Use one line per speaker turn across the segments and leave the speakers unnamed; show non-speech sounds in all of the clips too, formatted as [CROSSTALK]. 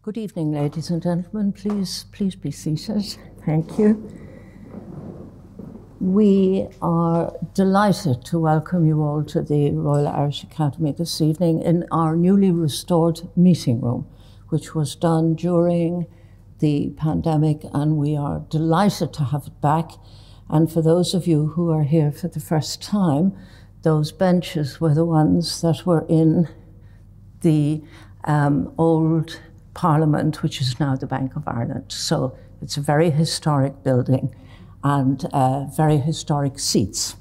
Good evening, ladies and gentlemen. Please, please be seated. Thank you. We are delighted to welcome you all to the Royal Irish Academy this evening in our newly restored meeting room, which was done during the pandemic, and we are delighted to have it back. And for those of you who are here for the first time, those benches were the ones that were in the um, old Parliament, which is now the Bank of Ireland. So it's a very historic building and uh, very historic seats.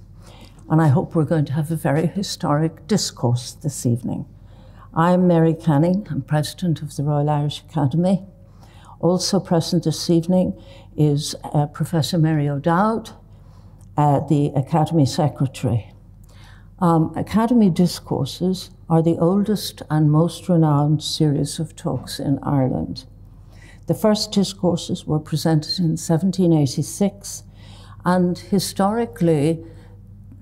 And I hope we're going to have a very historic discourse this evening. I'm Mary Canning, I'm President of the Royal Irish Academy. Also present this evening is uh, Professor Mary O'Dowd, uh, the Academy Secretary. Um, Academy Discourses are the oldest and most renowned series of talks in Ireland. The first discourses were presented in 1786, and historically,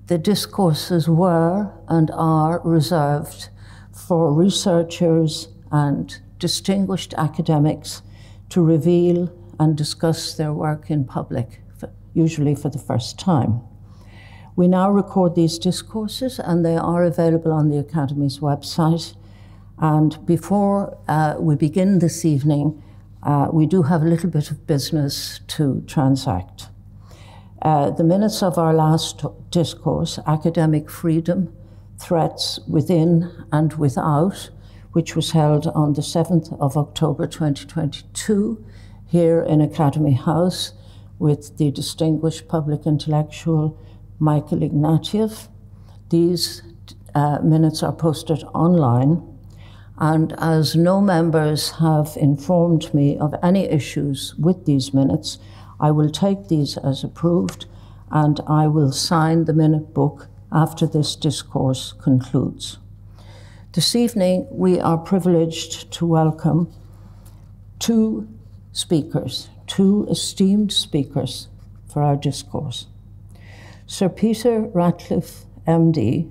the discourses were and are reserved for researchers and distinguished academics to reveal and discuss their work in public, usually for the first time. We now record these discourses and they are available on the Academy's website. And before uh, we begin this evening, uh, we do have a little bit of business to transact. Uh, the minutes of our last discourse, Academic Freedom, Threats Within and Without, which was held on the 7th of October 2022 here in Academy House with the distinguished public intellectual Michael Ignatieff. These uh, minutes are posted online, and as no members have informed me of any issues with these minutes, I will take these as approved and I will sign the minute book after this discourse concludes. This evening, we are privileged to welcome two speakers, two esteemed speakers for our discourse. Sir Peter Ratcliffe, MD,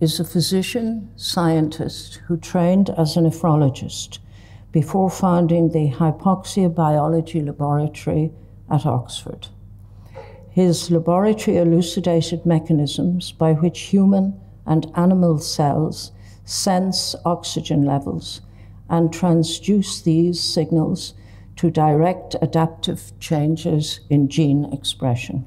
is a physician scientist who trained as a nephrologist before founding the Hypoxia Biology Laboratory at Oxford. His laboratory elucidated mechanisms by which human and animal cells sense oxygen levels and transduce these signals to direct adaptive changes in gene expression.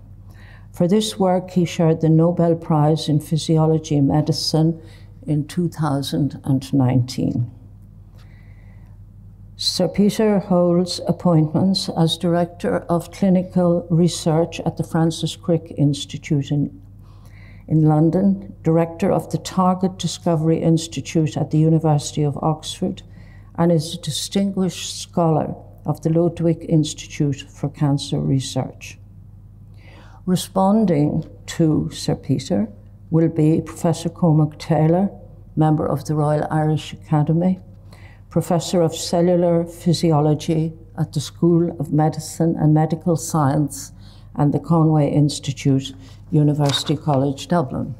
For this work, he shared the Nobel Prize in Physiology and Medicine in 2019. Sir Peter holds appointments as Director of Clinical Research at the Francis Crick Institute in in London, director of the Target Discovery Institute at the University of Oxford, and is a distinguished scholar of the Ludwig Institute for Cancer Research. Responding to Sir Peter will be Professor Cormac Taylor, member of the Royal Irish Academy, Professor of Cellular Physiology at the School of Medicine and Medical Science and the Conway Institute University College Dublin.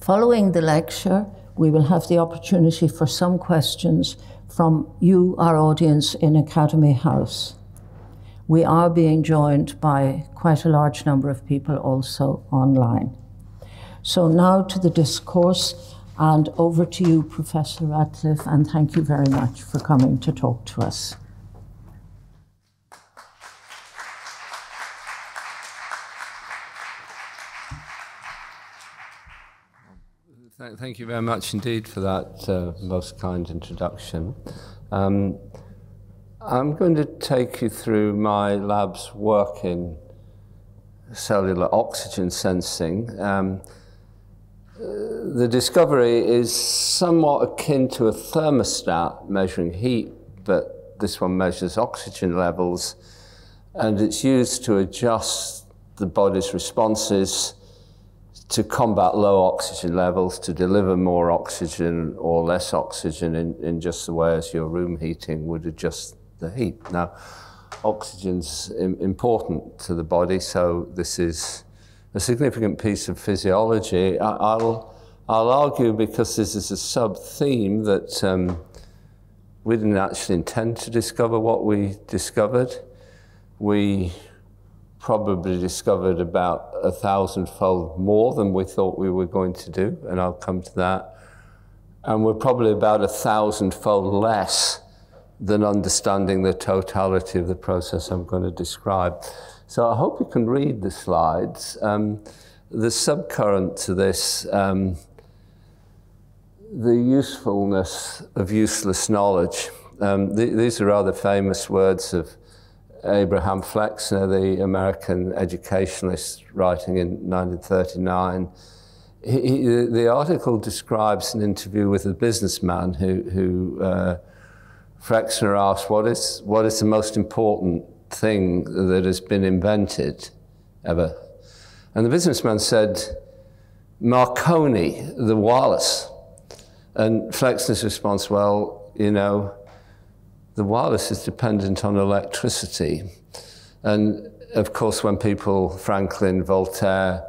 Following the lecture, we will have the opportunity for some questions from you, our audience in Academy House. We are being joined by quite a large number of people also online. So now to the discourse, and over to you, Professor Ratcliffe, and thank you very much for coming to talk to us.
Thank you very much indeed for that uh, most kind introduction. Um, I'm going to take you through my lab's work in cellular oxygen sensing. Um, the discovery is somewhat akin to a thermostat measuring heat, but this one measures oxygen levels, and it's used to adjust the body's responses to combat low oxygen levels, to deliver more oxygen or less oxygen in, in just the way as your room heating would adjust the heat. Now, oxygen's important to the body, so this is a significant piece of physiology. I, will I'll argue because this is a sub theme that um, we didn't actually intend to discover what we discovered. We probably discovered about a thousandfold more than we thought we were going to do, and I'll come to that. And we're probably about a thousandfold less than understanding the totality of the process I'm going to describe. So I hope you can read the slides. Um, the subcurrent to this, um, the usefulness of useless knowledge. Um, th these are rather famous words of Abraham Flexner, the American educationalist, writing in 1939. He, he, the article describes an interview with a businessman who, who uh, Flexner asked, what is, what is the most important thing that has been invented ever? And the businessman said, Marconi, the wireless. And Flexner's response, well, you know, the wireless is dependent on electricity. And of course, when people, Franklin, Voltaire,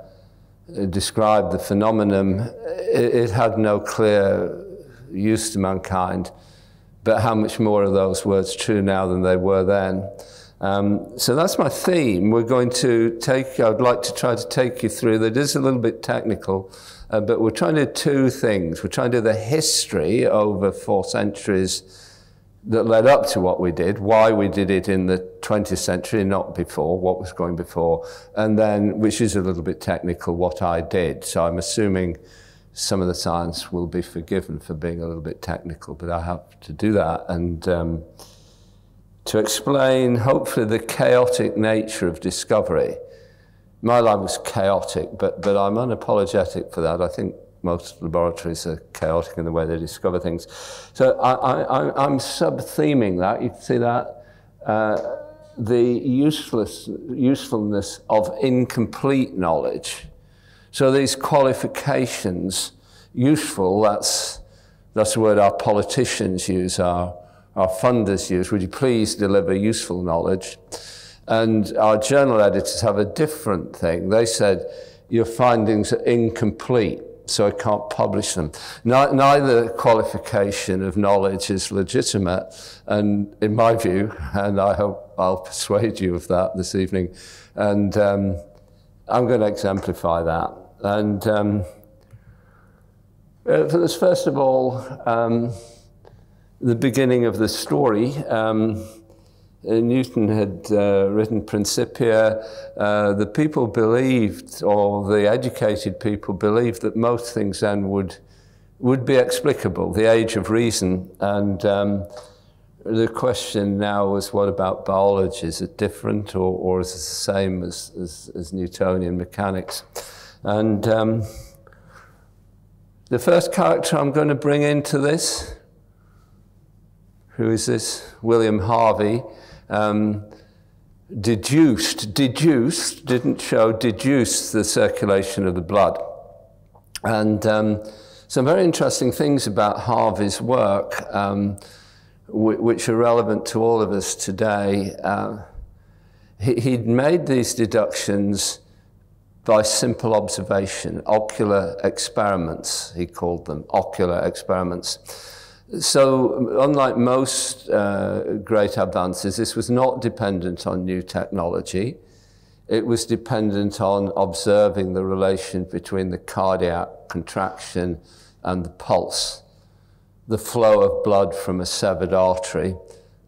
uh, described the phenomenon, it, it had no clear use to mankind. But how much more are those words true now than they were then? Um, so that's my theme. We're going to take, I'd like to try to take you through that is a little bit technical, uh, but we're trying to do two things. We're trying to do the history over four centuries that led up to what we did, why we did it in the 20th century, not before, what was going before, and then, which is a little bit technical, what I did. So I'm assuming some of the science will be forgiven for being a little bit technical, but I have to do that. And um, to explain, hopefully, the chaotic nature of discovery. My life was chaotic, but, but I'm unapologetic for that. I think most laboratories are chaotic in the way they discover things. So I, am sub-theming that. You see that. Uh, the useless, usefulness of incomplete knowledge. So these qualifications, useful, that's, that's the word our politicians use, our, our funders use. Would you please deliver useful knowledge? And our journal editors have a different thing. They said, your findings are incomplete so I can't publish them. Neither qualification of knowledge is legitimate, and in my view, and I hope I'll persuade you of that this evening, and um, I'm going to exemplify that. And um, uh, first of all, um, the beginning of the story. Um, uh, Newton had uh, written Principia, uh, the people believed, or the educated people believed, that most things then would, would be explicable, the age of reason. And um, the question now was, what about biology? Is it different, or, or is it the same as, as, as Newtonian mechanics? And um, the first character I'm going to bring into this, who is this? William Harvey um, deduced, deduced, didn't show, deduced the circulation of the blood. And um, some very interesting things about Harvey's work, um, which are relevant to all of us today. Uh, he, he'd made these deductions by simple observation, ocular experiments, he called them, ocular experiments. So, unlike most uh, great advances, this was not dependent on new technology. It was dependent on observing the relation between the cardiac contraction and the pulse, the flow of blood from a severed artery,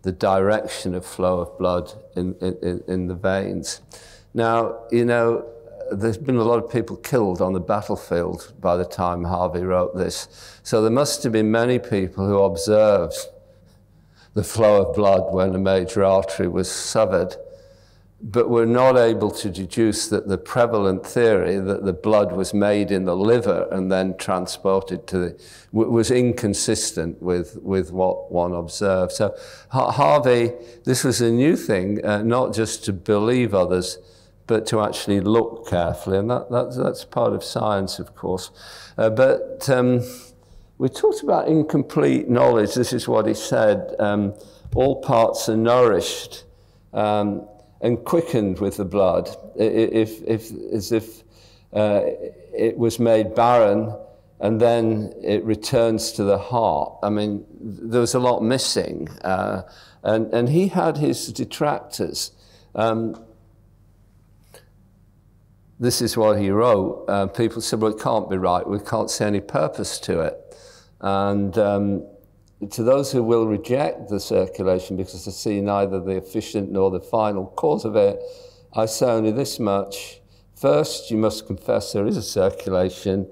the direction of flow of blood in, in, in the veins. Now, you know, there's been a lot of people killed on the battlefield by the time Harvey wrote this. So there must have been many people who observed the flow of blood when a major artery was severed, but were not able to deduce that the prevalent theory that the blood was made in the liver and then transported to the, was inconsistent with, with what one observed. So Harvey, this was a new thing, uh, not just to believe others, but to actually look carefully. And that, that that's part of science, of course. Uh, but um, we talked about incomplete knowledge. This is what he said. Um, all parts are nourished um, and quickened with the blood. If, if, as if uh, it was made barren, and then it returns to the heart. I mean, there was a lot missing. Uh, and, and he had his detractors. Um, this is what he wrote. Uh, people said, well, it can't be right. We can't see any purpose to it. And um, to those who will reject the circulation because they see neither the efficient nor the final cause of it, I say only this much. First, you must confess there is a circulation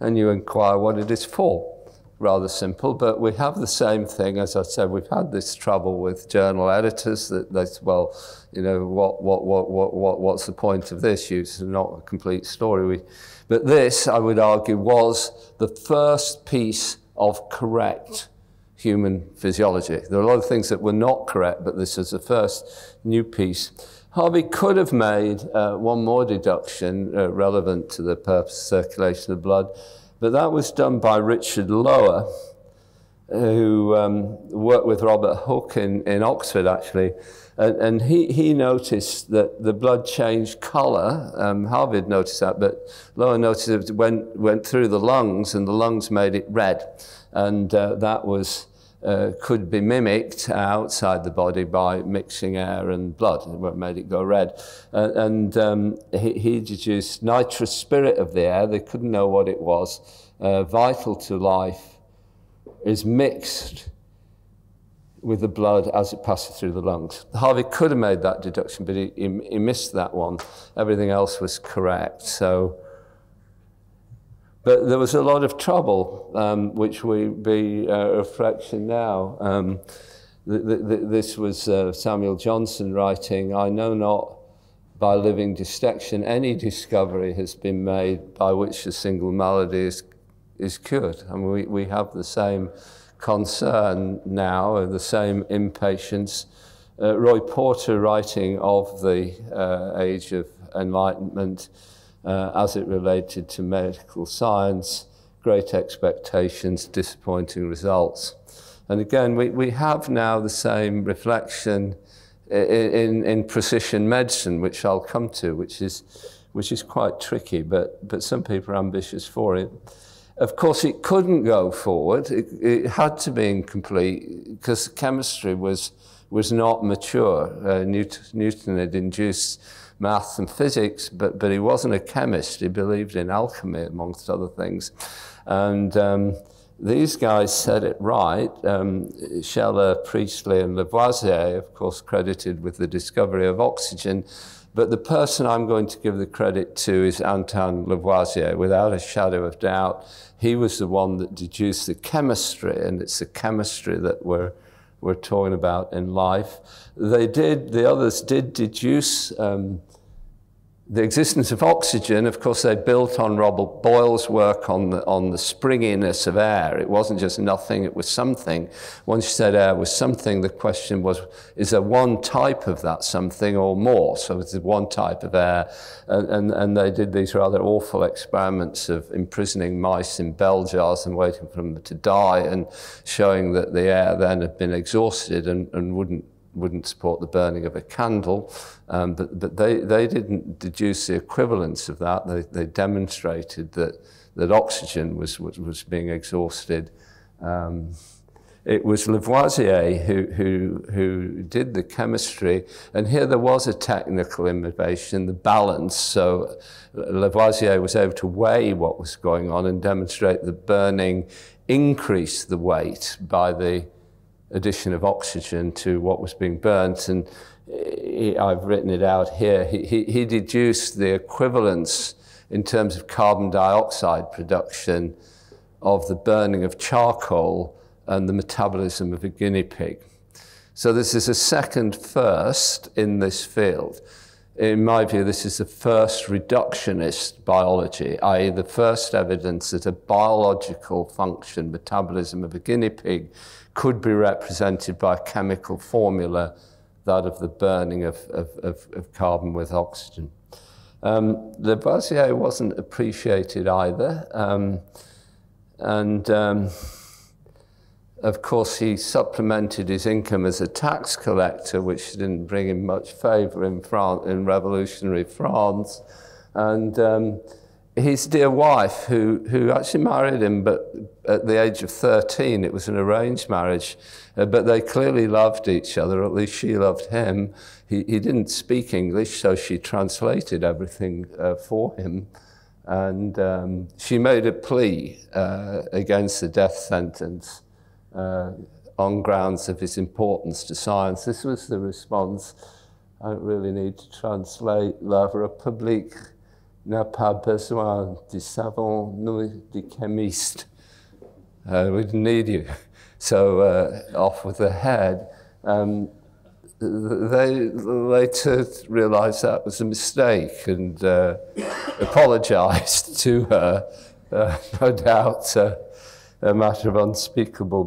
and you inquire what it is for. Rather simple, but we have the same thing. As I said, we've had this trouble with journal editors that they well, you know, what, what, what, what, what, what's the point of this? It's not a complete story. We, but this, I would argue, was the first piece of correct human physiology. There are a lot of things that were not correct, but this is the first new piece. Harvey could have made uh, one more deduction uh, relevant to the purpose of circulation of blood, but that was done by Richard Lower, who um, worked with Robert Hooke in, in Oxford, actually. And, and he, he noticed that the blood changed colour. Um, Harvey had noticed that, but Lower noticed it went, went through the lungs, and the lungs made it red. And uh, that was uh, could be mimicked outside the body by mixing air and blood, what made it go red. Uh, and um, he, he, deduced nitrous spirit of the air, they couldn't know what it was, uh, vital to life, is mixed with the blood as it passes through the lungs. Harvey could have made that deduction, but he, he, he missed that one. Everything else was correct. So but there was a lot of trouble, um, which we be a reflection now. Um, th th this was uh, Samuel Johnson writing, I know not by living dissection any discovery has been made by which a single malady is, is cured. I mean, we, we have the same concern now, and the same impatience. Uh, Roy Porter writing of the uh, age of enlightenment, uh, as it related to medical science, great expectations, disappointing results. And again, we, we have now the same reflection in, in, precision medicine, which I'll come to, which is, which is quite tricky, but, but some people are ambitious for it. Of course, it couldn't go forward. It, it had to be incomplete because chemistry was, was not mature. Uh, Newton, Newton had induced maths and physics, but, but he wasn't a chemist. He believed in alchemy, amongst other things. And um, these guys said it right. Um, Scheele, Priestley, and Lavoisier, of course, credited with the discovery of oxygen. But the person I'm going to give the credit to is Antoine Lavoisier, without a shadow of doubt. He was the one that deduced the chemistry, and it's the chemistry that we're we're talking about in life. They did, the others did deduce um, the existence of oxygen, of course, they built on Robert Boyle's work on the, on the springiness of air. It wasn't just nothing, it was something. Once you said air was something, the question was, is there one type of that something or more? So it's one type of air. And, and, and they did these rather awful experiments of imprisoning mice in bell jars and waiting for them to die and showing that the air then had been exhausted and, and wouldn't wouldn't support the burning of a candle, um, but, but they, they didn't deduce the equivalence of that. They, they demonstrated that, that oxygen was, was, was being exhausted. Um, it was Lavoisier who, who, who did the chemistry, and here there was a technical innovation, the balance. So Lavoisier was able to weigh what was going on and demonstrate that burning increased the weight by the addition of oxygen to what was being burnt. And eh, he, I've written it out here. He, he, he deduced the equivalence in terms of carbon dioxide production of the burning of charcoal and the metabolism of a guinea pig. So this is a second first in this field. In my view, this is the first reductionist biology, i.e. the first evidence that a biological function, metabolism of a guinea pig, could be represented by a chemical formula, that of the burning of, of, of, of carbon with oxygen. Um, Lavoisier wasn't appreciated either. Um, and um, of course, he supplemented his income as a tax collector, which didn't bring him much favor in, France, in revolutionary France. And um, his dear wife, who, who actually married him, but at the age of 13, it was an arranged marriage, uh, but they clearly loved each other, at least she loved him. He, he didn't speak English, so she translated everything uh, for him. And um, she made a plea uh, against the death sentence uh, on grounds of his importance to science. This was the response. I don't really need to translate. La République n'a pas besoin de savants ni de chimistes. Uh, we didn't need you. So uh, off with the head. Um, they later realized that was a mistake and uh, [COUGHS] apologized [LAUGHS] to her, uh, no doubt uh, a matter of unspeakable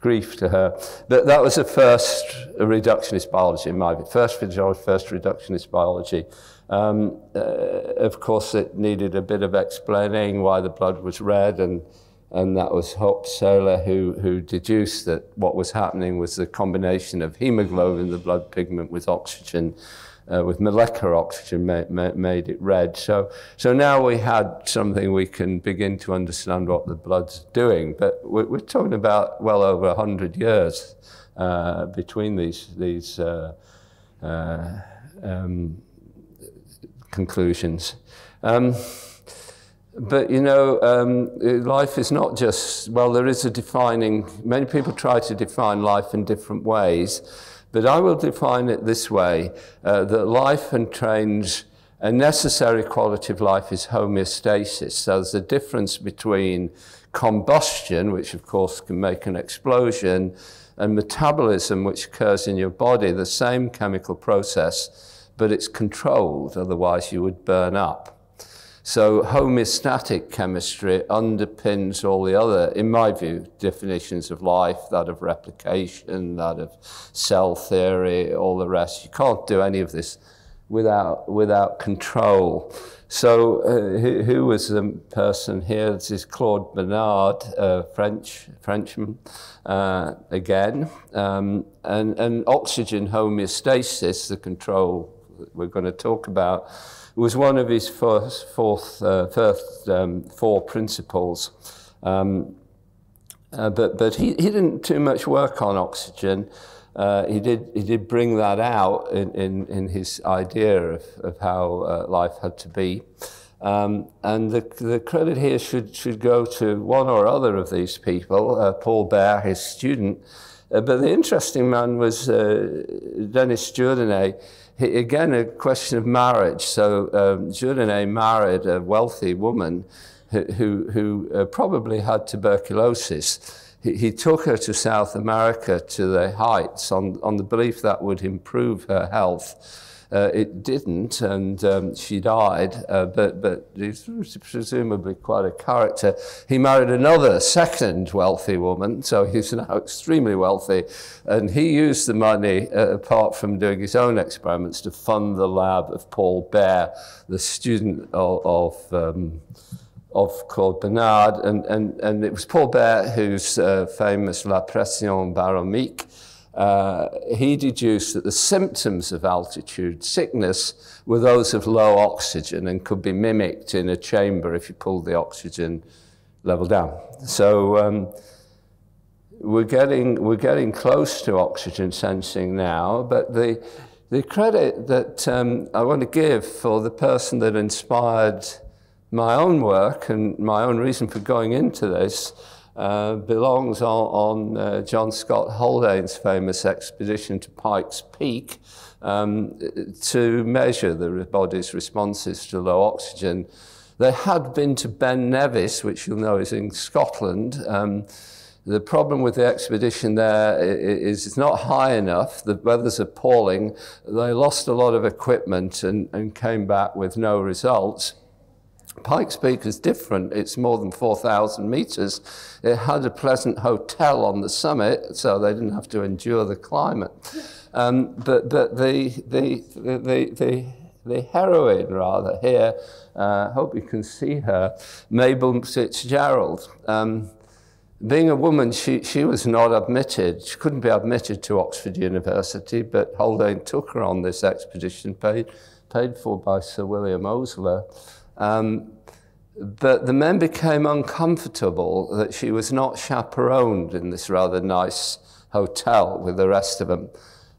grief to her. But that was the first reductionist biology, in my view. First physiology, first reductionist biology. Um, uh, of course, it needed a bit of explaining why the blood was red, and, and that was Hoppe-Seyler who, who deduced that what was happening was the combination of hemoglobin, the blood pigment, with oxygen uh, with molecular oxygen ma ma made it red. So, so now we had something we can begin to understand what the blood's doing. But we're, we're talking about well over 100 years uh, between these, these uh, uh, um, conclusions. Um, but you know, um, life is not just, well, there is a defining, many people try to define life in different ways. But I will define it this way uh, that life and entrains a necessary quality of life is homeostasis. So there's a difference between combustion, which of course can make an explosion, and metabolism, which occurs in your body, the same chemical process, but it's controlled, otherwise you would burn up. So homeostatic chemistry underpins all the other, in my view, definitions of life, that of replication, that of cell theory, all the rest. You can't do any of this without, without control. So uh, who, who, was the person here? This is Claude Bernard, uh, French, Frenchman, uh, again. Um, and, and oxygen homeostasis, the control we're going to talk about, was one of his first, fourth, uh, first um, four principles. Um, uh, but but he, he didn't too much work on oxygen. Uh, he, did, he did bring that out in, in, in his idea of, of how uh, life had to be. Um, and the, the credit here should, should go to one or other of these people, uh, Paul Bert, his student. Uh, but the interesting man was uh, Denis Jourdanet, again, a question of marriage. So um, married a wealthy woman who, who, who uh, probably had tuberculosis. He, he took her to South America to the heights on, on the belief that would improve her health. Uh, it didn't, and um, she died, uh, but, but he's presumably quite a character. He married another second wealthy woman, so he's now extremely wealthy, and he used the money, uh, apart from doing his own experiments, to fund the lab of Paul Bert, the student of, of um, of Claude Bernard, and, and, and it was Paul Bert whose uh, famous La Pression barométrique uh, he deduced that the symptoms of altitude sickness were those of low oxygen and could be mimicked in a chamber if you pulled the oxygen level down. So um, we're, getting, we're getting close to oxygen sensing now, but the, the credit that um, I want to give for the person that inspired my own work and my own reason for going into this uh, belongs on, on uh, John Scott Haldane's famous expedition to Pikes Peak um, to measure the body's responses to low oxygen. They had been to Ben Nevis, which you'll know is in Scotland. Um, the problem with the expedition there is it's not high enough. The weather's appalling. They lost a lot of equipment and, and came back with no results. Pikes Peak is different. It's more than 4,000 meters. It had a pleasant hotel on the summit, so they didn't have to endure the climate. Um, but but the, the, the, the, the heroine, rather, here, I uh, hope you can see her, Mabel Fitzgerald. Um, being a woman, she, she was not admitted. She couldn't be admitted to Oxford University, but Haldane took her on this expedition, paid, paid for by Sir William Osler. Um, but the men became uncomfortable that she was not chaperoned in this rather nice hotel with the rest of them.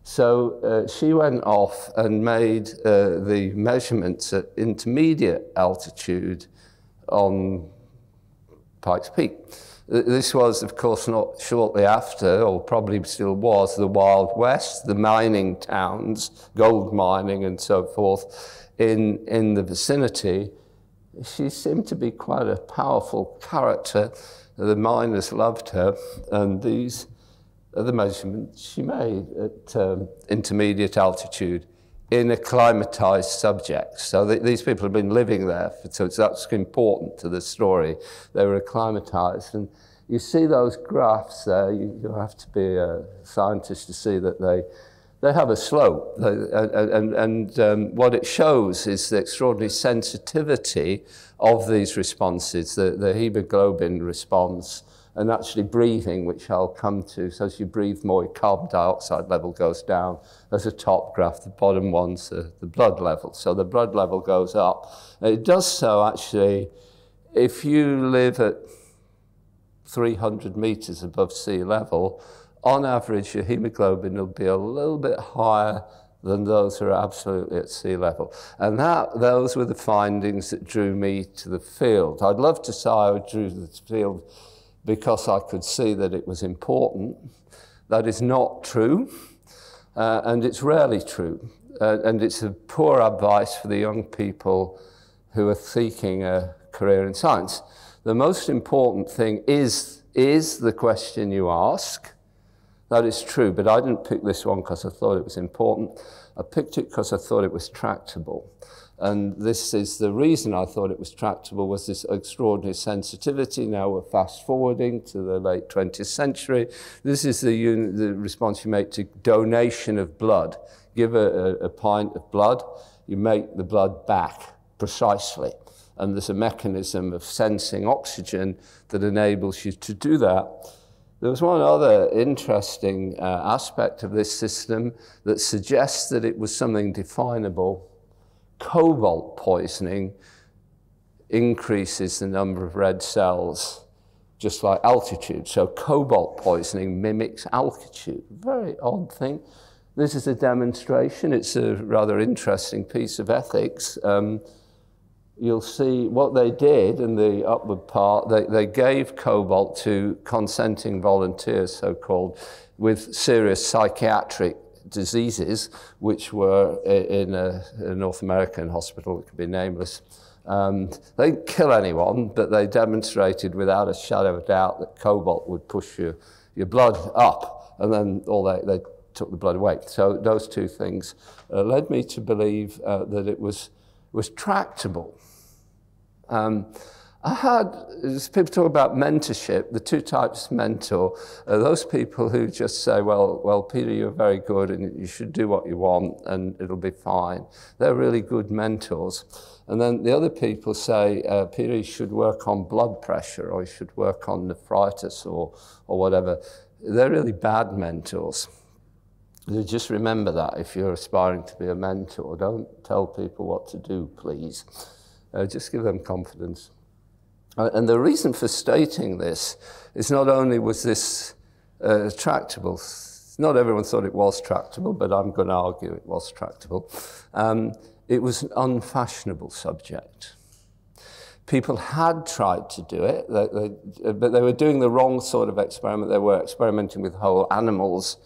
So uh, she went off and made uh, the measurements at intermediate altitude on Pikes Peak. This was, of course, not shortly after, or probably still was, the Wild West, the mining towns, gold mining and so forth in, in the vicinity she seemed to be quite a powerful character. The miners loved her, and these are the measurements she made at um, intermediate altitude in acclimatized subjects. So th these people have been living there, for, so it's that's important to the story. They were acclimatized. And you see those graphs there, you, you have to be a scientist to see that they they have a slope. And, and um, what it shows is the extraordinary sensitivity of these responses, the, the hemoglobin response, and actually breathing, which I'll come to. So as you breathe more, your carbon dioxide level goes down. As a top graph, the bottom one's the, the blood level. So the blood level goes up. And it does so actually if you live at 300 meters above sea level, on average, your hemoglobin will be a little bit higher than those who are absolutely at sea level. And that, those were the findings that drew me to the field. I'd love to say I drew the field because I could see that it was important. That is not true, uh, and it's rarely true. Uh, and it's a poor advice for the young people who are seeking a career in science. The most important thing is, is the question you ask, that is true, but I didn't pick this one because I thought it was important. I picked it because I thought it was tractable. And this is the reason I thought it was tractable was this extraordinary sensitivity. Now we're fast forwarding to the late 20th century. This is the, the response you make to donation of blood. Give a, a, a pint of blood, you make the blood back precisely. And there's a mechanism of sensing oxygen that enables you to do that. There was one other interesting uh, aspect of this system that suggests that it was something definable. Cobalt poisoning increases the number of red cells, just like altitude. So cobalt poisoning mimics altitude. Very odd thing. This is a demonstration. It's a rather interesting piece of ethics. Um, you'll see what they did in the upward part. They, they gave cobalt to consenting volunteers, so called, with serious psychiatric diseases, which were in a, a North American hospital that could be nameless. Um, they didn't kill anyone, but they demonstrated without a shadow of doubt that cobalt would push your, your blood up, and then all they, they took the blood away. So those two things uh, led me to believe uh, that it was, was tractable. Um, I had, as people talk about mentorship, the two types of mentor are those people who just say, well, well, Peter, you're very good and you should do what you want and it'll be fine. They're really good mentors. And then the other people say, uh, Peter, you should work on blood pressure or you should work on nephritis or, or whatever. They're really bad mentors. Just remember that if you're aspiring to be a mentor. Don't tell people what to do, please. Uh, just give them confidence. Uh, and the reason for stating this is not only was this uh, tractable, not everyone thought it was tractable, but I'm going to argue it was tractable. Um, it was an unfashionable subject. People had tried to do it, they, they, but they were doing the wrong sort of experiment. They were experimenting with whole animals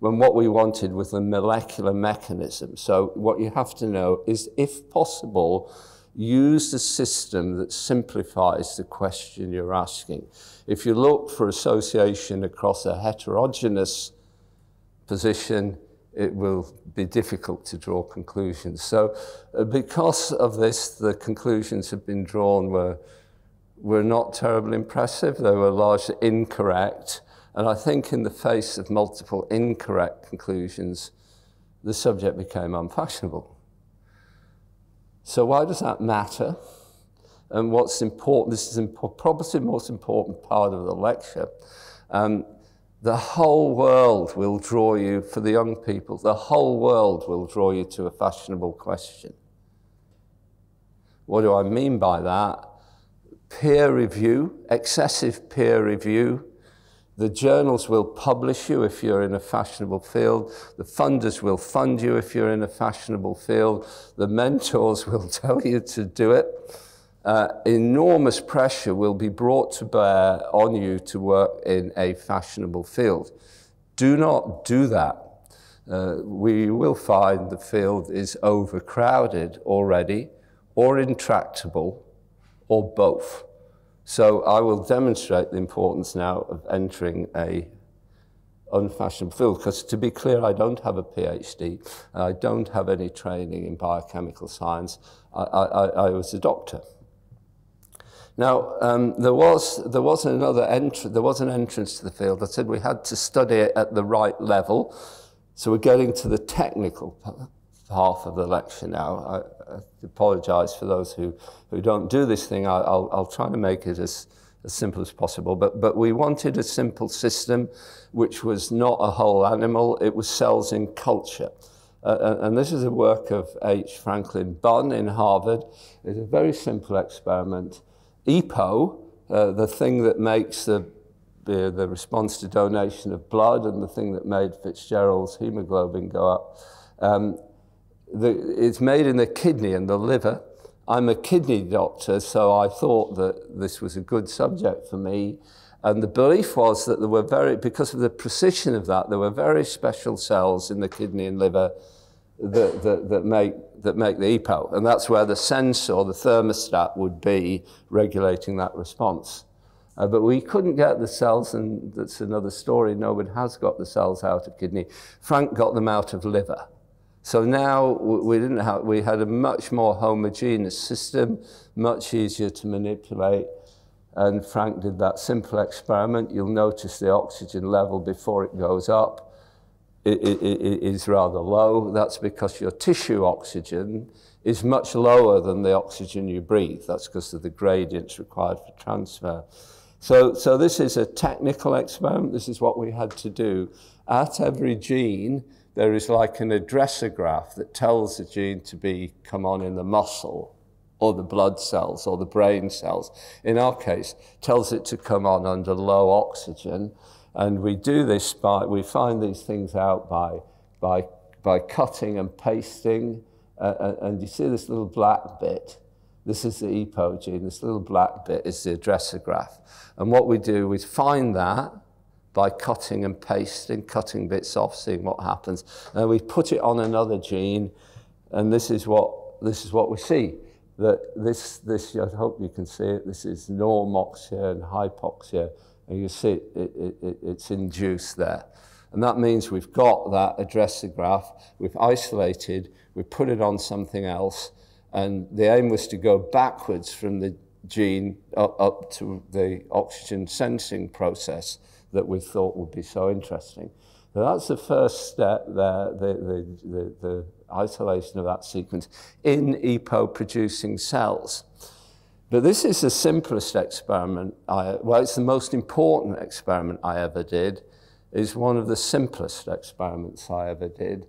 when what we wanted was the molecular mechanism. So what you have to know is, if possible, use the system that simplifies the question you're asking. If you look for association across a heterogeneous position, it will be difficult to draw conclusions. So uh, because of this, the conclusions have been drawn were, were not terribly impressive. They were largely incorrect. And I think in the face of multiple incorrect conclusions, the subject became unfashionable. So why does that matter? And what's important, this is probably the most important part of the lecture, um, the whole world will draw you, for the young people, the whole world will draw you to a fashionable question. What do I mean by that? Peer review, excessive peer review. The journals will publish you if you're in a fashionable field. The funders will fund you if you're in a fashionable field. The mentors [LAUGHS] will tell you to do it. Uh, enormous pressure will be brought to bear on you to work in a fashionable field. Do not do that. Uh, we will find the field is overcrowded already, or intractable, or both. So I will demonstrate the importance now of entering a unfashionable field, because to be clear, I don't have a PhD, I don't have any training in biochemical science. I, I, I was a doctor. Now, um, there, was, there, was another entr- there was an entrance to the field. I said we had to study it at the right level. So we're getting to the technical half of the lecture now. I, I apologize for those who, who don't do this thing. I, I'll, I'll try to make it as, as simple as possible. But, but we wanted a simple system which was not a whole animal, it was cells in culture. Uh, and this is a work of H. Franklin Bunn in Harvard. It's a very simple experiment. EPO, uh, the thing that makes the, the, the response to donation of blood and the thing that made Fitzgerald's hemoglobin go up, um, the, it's made in the kidney and the liver. I'm a kidney doctor, so I thought that this was a good subject for me. And the belief was that there were very, because of the precision of that, there were very special cells in the kidney and liver that, that, that, make, that make the EPO. And that's where the sensor, the thermostat, would be regulating that response. Uh, but we couldn't get the cells, and that's another story. No one has got the cells out of kidney. Frank got them out of liver. So now we didn't have, we had a much more homogeneous system, much easier to manipulate. And Frank did that simple experiment. You'll notice the oxygen level before it goes up is rather low. That's because your tissue oxygen is much lower than the oxygen you breathe. That's because of the gradients required for transfer. So, so this is a technical experiment. This is what we had to do. At every gene, there is like an addressograph that tells the gene to be come on in the muscle or the blood cells or the brain cells. In our case, tells it to come on under low oxygen. And we do this by, we find these things out by, by, by cutting and pasting. Uh, uh and you see this little black bit. This is the EPO gene. This little black bit is the addressograph. And what we do is find that by cutting and pasting, cutting bits off, seeing what happens. And we put it on another gene, and this is what, this is what we see. That this, this, I hope you can see it, this is normoxia and hypoxia. And you see it, it, it, it's induced there. And that means we've got that addressograph, we've isolated, we put it on something else, and the aim was to go backwards from the gene up, up to the oxygen sensing process that we thought would be so interesting. So that's the first step there, the, the, the, the isolation of that sequence in EPO producing cells. But this is the simplest experiment, I, well, it's the most important experiment I ever did. It's one of the simplest experiments I ever did.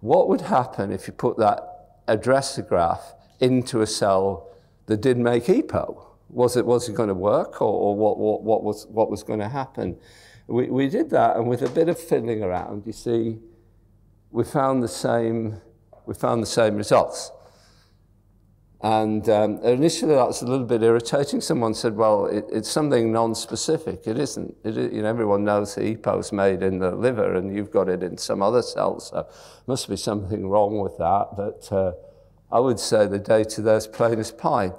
What would happen if you put that addressograph into a cell that didn't make EPO? Was it, was it going to work or, or what, what, what, was, what was going to happen? We, we did that and with a bit of fiddling around, you see, we found the same, we found the same results. And um, initially that was a little bit irritating. Someone said, well, it, it's something non-specific. It isn't. It, you know, everyone knows the EPO is made in the liver and you've got it in some other cells. So must be something wrong with that. But uh, I would say the data there's plain as pie.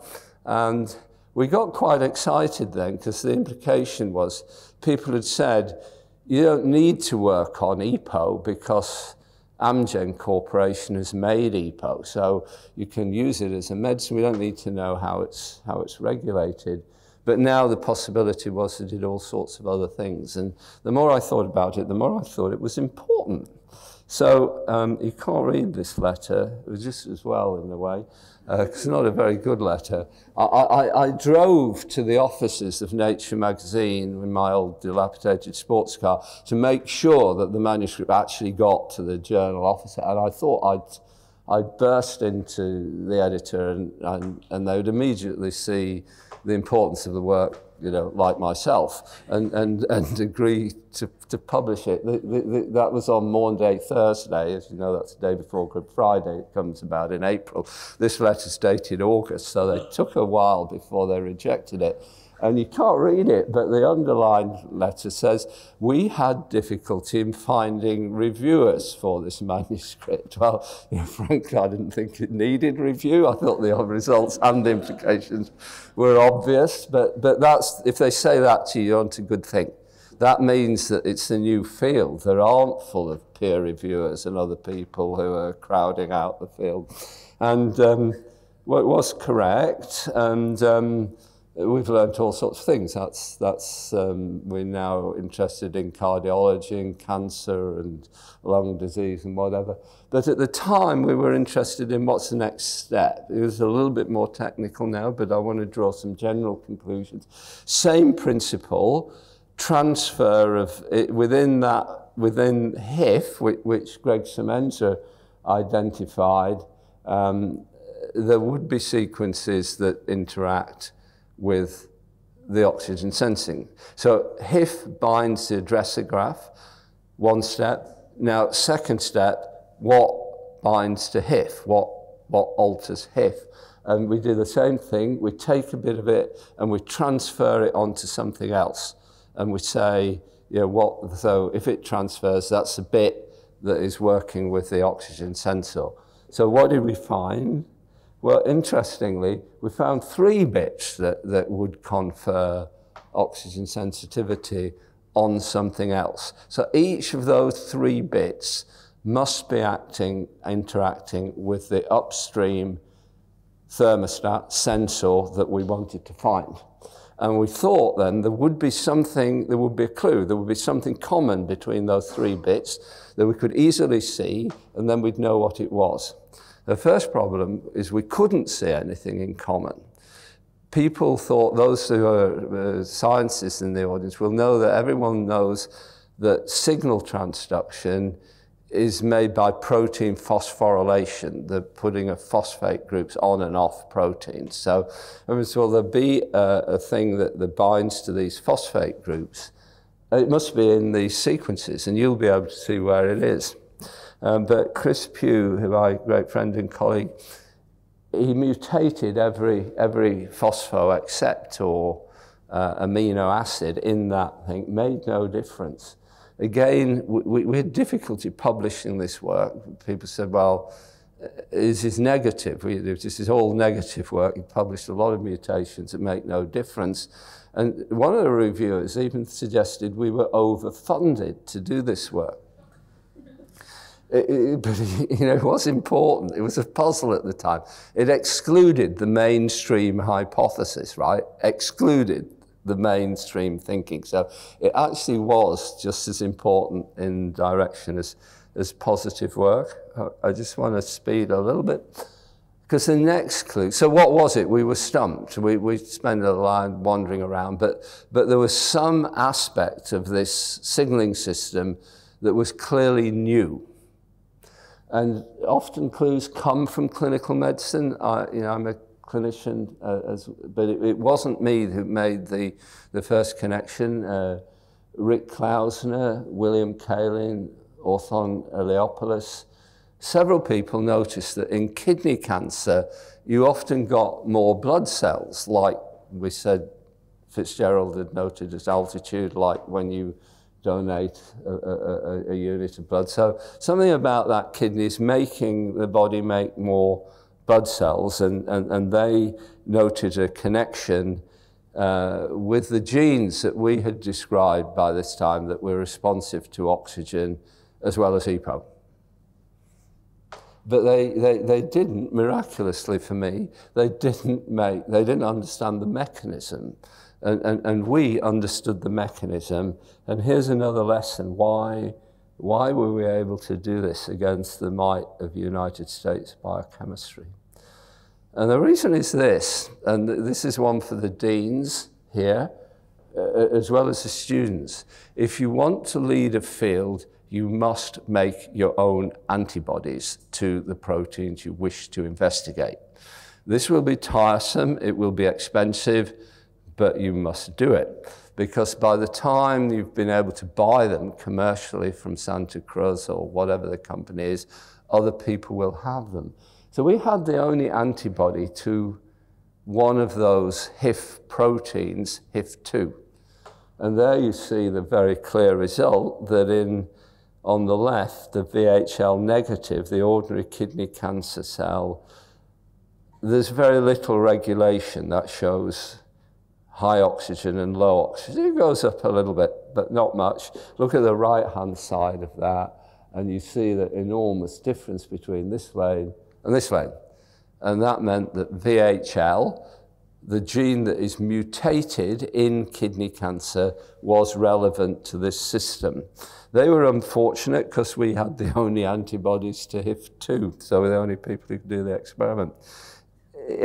And we got quite excited then because the implication was people had said, you don't need to work on EPO because Amgen Corporation has made EPO, so you can use it as a medicine. We don't need to know how it's, how it's regulated. But now the possibility was it did all sorts of other things. And the more I thought about it, the more I thought it was important. So um, you can't read this letter, it was just as well in a way uh, it's not a very good letter. I, I, I, drove to the offices of Nature magazine in my old dilapidated sports car to make sure that the manuscript actually got to the journal officer. And I thought I'd, I burst into the editor and, and, and they would immediately see the importance of the work, you know, like myself, and, and, and [LAUGHS] agree to, to publish it. The, the, the, that was on Maundy Thursday, as you know, that's the day before Good Friday. It comes about in April. This letter's dated August, so they took a while before they rejected it and you can't read it, but the underlined letter says, we had difficulty in finding reviewers for this manuscript. [LAUGHS] Well, you know, frankly, I didn't think it needed review. I thought the results and the implications were obvious, but, but that's, if they say that to you, onto a good thing. That means that it's a new field. There aren't full of peer reviewers and other people who are crowding out the field. And um, it was correct, and um, we've learned all sorts of things. That's, that's, um, we're now interested in cardiology and cancer and lung disease and whatever. But at the time, we were interested in what's the next step. It was a little bit more technical now, but I want to draw some general conclusions. Same principle, transfer of it within that, within HIF, which, which Greg Semenza identified, um, there would be sequences that interact with the oxygen sensing. So HIF binds the addressor graph, one step. Now, second step, what binds to HIF? What, what alters HIF? And we do the same thing. We take a bit of it and we transfer it onto something else. And we say, you know, what, so if it transfers, that's the bit that is working with the oxygen sensor. So what did we find? Well, interestingly, we found three bits that, that would confer oxygen sensitivity on something else. So each of those three bits must be acting, interacting with the upstream thermostat sensor that we wanted to find. And we thought then there would be something, there would be a clue, there would be something common between those three bits that we could easily see, and then we'd know what it was. The first problem is we couldn't see anything in common. People thought, those who are uh, scientists in the audience will know that everyone knows that signal transduction is made by protein phosphorylation, the putting of phosphate groups on and off proteins. So, I well, there'll be a, a thing that, that binds to these phosphate groups. It must be in these sequences, and you'll be able to see where it is. Um, but Chris Pugh, who I great friend and colleague, he mutated every every phosphoacceptor uh, amino acid in that thing, made no difference. Again, we, we had difficulty publishing this work. People said, well, uh, this is negative. This is all negative work. He published a lot of mutations that make no difference. And one of the reviewers even suggested we were overfunded to do this work. [LAUGHS] But you know, it was important. It was a puzzle at the time. It excluded the mainstream hypothesis, right? Excluded the mainstream thinking. So it actually was just as important in direction as, as positive work. I just want to speed a little bit. Because the next clue, so what was it? We were stumped. We, we spent a line wandering around, but, but there was some aspect of this signaling system that was clearly new. And often clues come from clinical medicine. I, you know, I'm a clinician, uh, as, but it, it, wasn't me who made the, the first connection. Uh, Rick Klausner, William Kaelin, Othon Iliopoulos, several people noticed that in kidney cancer, you often got more blood cells, like we said Fitzgerald had noted as altitude, like when you donate a, a, a, unit of blood. So something about that kidney is making the body make more blood cells, and, and, and they noted a connection uh, with the genes that we had described by this time that were responsive to oxygen as well as EPO. But they, they, they didn't, miraculously for me, they didn't make, they didn't understand the mechanism. And, and, and we understood the mechanism. And here's another lesson. Why, why were we able to do this against the might of United States biochemistry? And the reason is this, and this is one for the deans here, uh, as well as the students. If you want to lead a field, you must make your own antibodies to the proteins you wish to investigate. This will be tiresome, it will be expensive, but you must do it. Because by the time you've been able to buy them commercially from Santa Cruz or whatever the company is, other people will have them. So we had the only antibody to one of those HIF proteins, HIF2. And there you see the very clear result that in, on the left, the VHL negative, the ordinary kidney cancer cell, there's very little regulation that shows high oxygen and low oxygen. It goes up a little bit, but not much. Look at the right-hand side of that, and you see the enormous difference between this lane and this lane. And that meant that VHL, the gene that is mutated in kidney cancer, was relevant to this system. They were unfortunate because we had the only antibodies to HIF2, so we're the only people who could do the experiment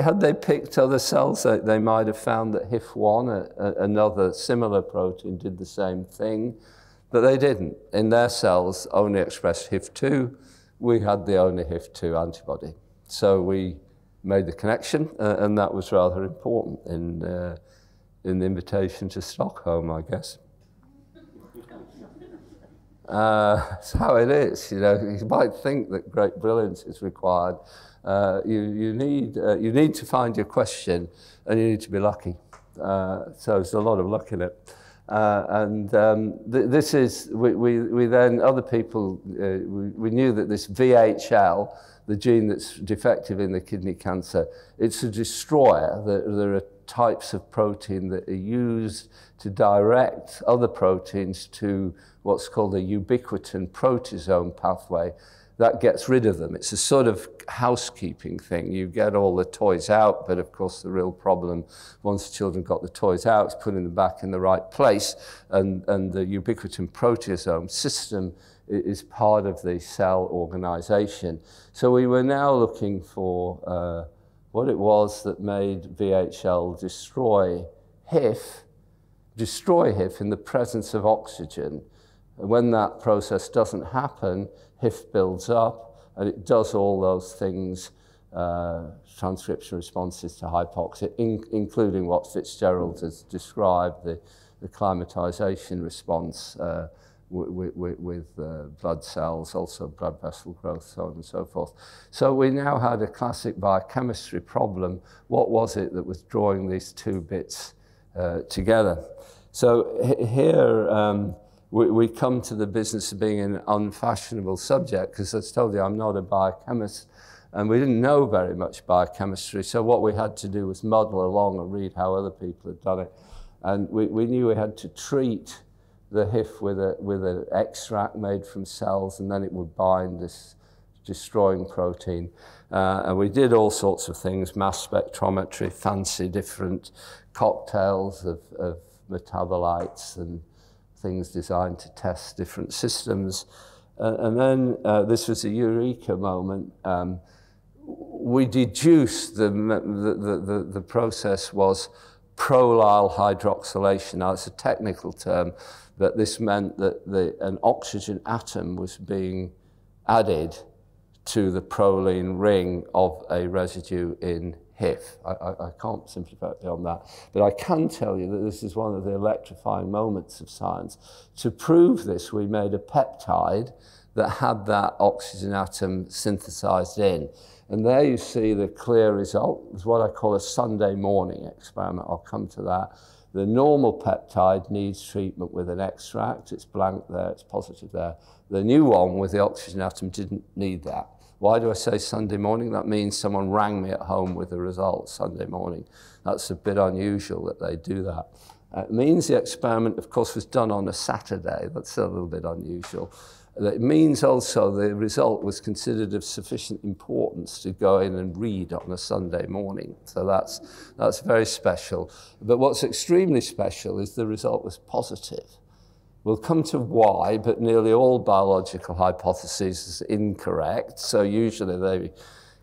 had they picked other cells, they, might have found that HIF1, a, a, another similar protein, did the same thing, but they didn't. In their cells, only expressed HIF2. We had the only HIF2 antibody. So we made the connection, uh, and that was rather important in, uh, in the invitation to Stockholm, I guess. Uh, [LAUGHS] that's how it is. You know, you might think that great brilliance is required, uh, you, you, need, uh, you need to find your question and you need to be lucky. Uh, so there's a lot of luck in it. Uh, and um, th this is, we, we, we then, other people, uh, we, we knew that this VHL, the gene that's defective in the kidney cancer, it's a destroyer. There, there are types of protein that are used to direct other proteins to what's called the ubiquitin proteasome pathway, that gets rid of them. It's a sort of housekeeping thing. You get all the toys out, but of course the real problem, once the children got the toys out, is putting them back in the right place. And, and the ubiquitin proteasome system is part of the cell organization. So we were now looking for uh, what it was that made VHL destroy HIF, destroy HIF in the presence of oxygen. When that process doesn't happen, HIF builds up, and it does all those things, uh, transcription responses to hypoxia, in, including what Fitzgerald has described, the, the climatization response uh, with, with, uh, blood cells, also blood vessel growth, so on and so forth. So we now had a classic biochemistry problem. What was it that was drawing these two bits uh, together? So here, um, we, we come to the business of being an unfashionable subject because as I told you, I'm not a biochemist and we didn't know very much biochemistry. So what we had to do was model along and read how other people had done it. And we, we knew we had to treat the HIF with, a, with an extract made from cells and then it would bind this destroying protein. Uh, and we did all sorts of things, mass spectrometry, fancy different cocktails of, of metabolites and things designed to test different systems. Uh, and then uh, this was a eureka moment. Um, we deduced the, the, the, the process was prolyl hydroxylation. Now, it's a technical term, but this meant that the, an oxygen atom was being added to the proline ring of a residue in HIF. I, I, I can't simplify it beyond that. But I can tell you that this is one of the electrifying moments of science. To prove this, we made a peptide that had that oxygen atom synthesized in. And there you see the clear result. It's what I call a Sunday morning experiment. I'll come to that. The normal peptide needs treatment with an extract. It's blank there, it's positive there. The new one with the oxygen atom didn't need that. Why do I say Sunday morning? That means someone rang me at home with the results Sunday morning. That's a bit unusual that they do that. Uh, it means the experiment, of course, was done on a Saturday. That's a little bit unusual. It means also the result was considered of sufficient importance to go in and read on a Sunday morning. So that's, that's very special. But what's extremely special is the result was positive. We'll come to why, but nearly all biological hypotheses are incorrect. So usually they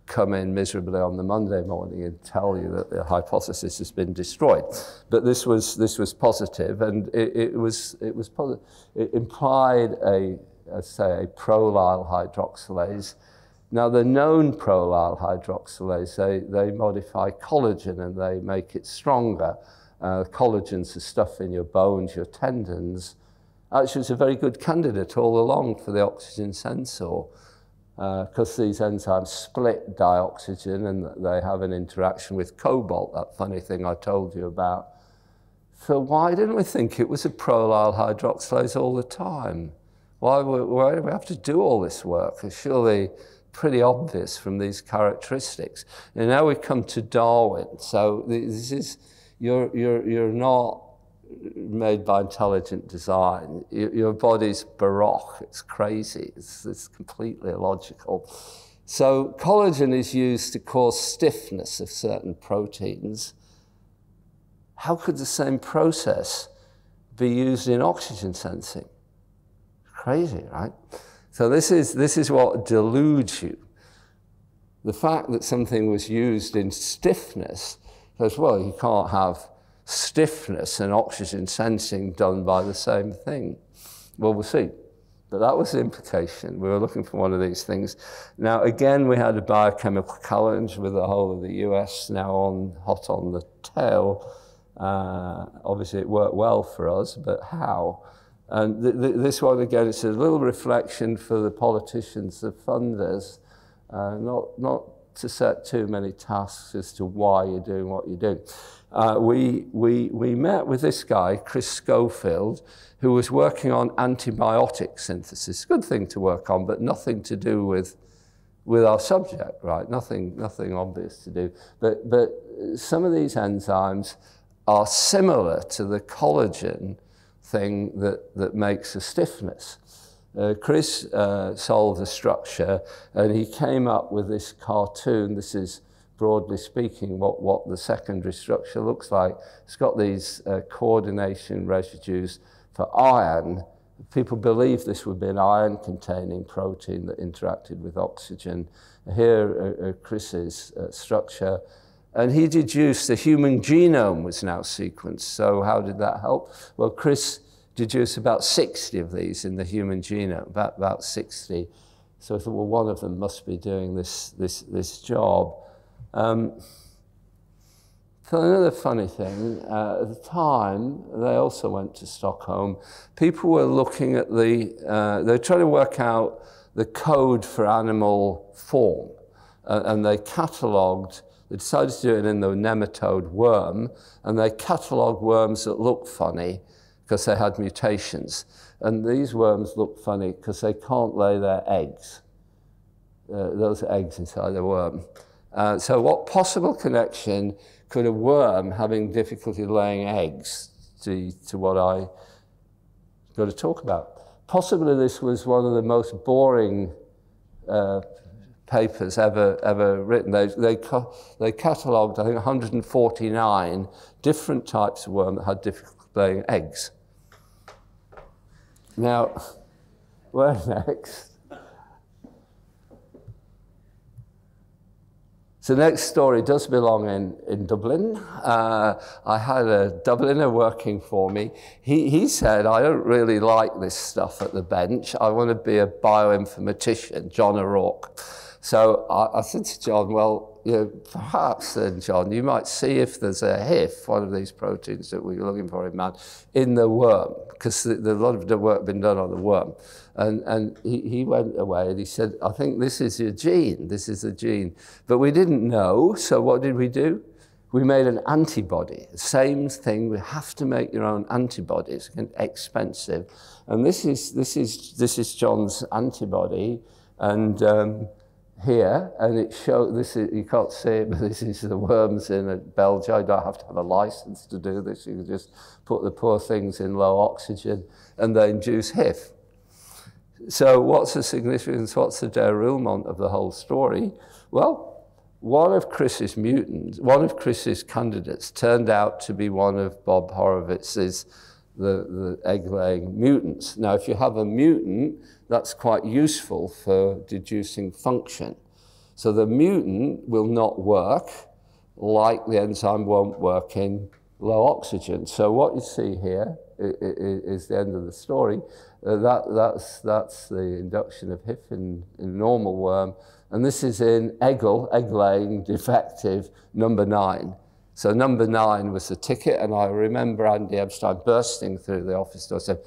come in miserably on the Monday morning and tell you that the hypothesis has been destroyed. But this was, this was positive, and it, it was, it, was posi it implied a uh, say, a prolyl hydroxylase. Now, the known prolyl hydroxylase, they, they modify collagen and they make it stronger. Uh, collagen's the stuff in your bones, your tendons. Actually, it's a very good candidate all along for the oxygen sensor because uh, these enzymes split dioxygen and they have an interaction with cobalt, that funny thing I told you about. So why didn't we think it was a prolyl hydroxylase all the time? Why, why do we have to do all this work? It's surely pretty obvious from these characteristics. And now we come to Darwin. So this is, you're, you're, you're not made by intelligent design. Your body's baroque, it's crazy, it's, it's completely illogical. So collagen is used to cause stiffness of certain proteins how could the same process be used in oxygen sensing? Crazy, right? So this is, this is what deludes you. The fact that something was used in stiffness says, well, you can't have stiffness and oxygen sensing done by the same thing. Well, we'll see. But that was the implication. We were looking for one of these things. Now, again, we had a biochemical challenge with the whole of the US now on hot on the tail. Uh, obviously, it worked well for us, but how? And th th this one, again, it's a little reflection for the politicians, the funders, uh, not, not to set too many tasks as to why you're doing what you're doing. Uh, we, we, we met with this guy, Chris Schofield, who was working on antibiotic synthesis. Good thing to work on, but nothing to do with, with our subject, right? Nothing, nothing obvious to do. But, but some of these enzymes are similar to the collagen thing that, that makes a stiffness. Uh, Chris uh, solved the structure and he came up with this cartoon. This is, broadly speaking, what, what the secondary structure looks like. It's got these uh, coordination residues for iron. People believe this would be an iron-containing protein that interacted with oxygen. Here, uh, uh, Chris's uh, structure and he deduced the human genome was now sequenced. So how did that help? Well, Chris deduced about 60 of these in the human genome, about, about 60. So I thought, well, one of them must be doing this, this, this job. Um, so another funny thing, uh, at the time, they also went to Stockholm. People were looking at the, uh, they were trying to work out the code for animal form. Uh, and they catalogued they decided to do it in the nematode worm, and they catalogued worms that look funny because they had mutations. And these worms look funny because they can't lay their eggs. Uh, those eggs inside the worm. Uh, so what possible connection could a worm having difficulty laying eggs to, to what I got to talk about? Possibly this was one of the most boring uh, papers ever, ever written. They, they, they catalogued, I think, 149 different types of worm that had difficulty laying eggs. Now, [LAUGHS] where next? So the next story does belong in, in Dublin. Uh, I had a Dubliner working for me. He, he said, I don't really like this stuff at the bench. I want to be a bioinformatician, John O'Rourke. So I, I said to John, well, you know, perhaps then, John, you might see if there's a HIF, one of these proteins that we're looking for in man, in the worm, because a lot of the work been done on the worm. And, and he, he went away and he said, I think this is your gene, this is the gene. But we didn't know, so what did we do? We made an antibody, same thing, we have to make your own antibodies, expensive. And this is, this is, this is John's antibody, and um, here, and it shows, this is, you can't see it, but [LAUGHS] this is the worms in Belgium. You don't have to have a license to do this. You can just put the poor things in low oxygen and they induce HIF. So what's the significance, what's the déroulement of the whole story? Well, one of Chris's mutants, one of Chris's candidates turned out to be one of Bob Horvitz's the, the egg-laying mutants. Now, if you have a mutant, that's quite useful for deducing function. So the mutant will not work like the enzyme won't work in low oxygen. So what you see here is the end of the story. Uh, that, that's, that's the induction of HIF in, in normal worm. And this is in eggle, egg-laying defective, number nine. So number nine was the ticket, and I remember Andy Epstein bursting through the office door said,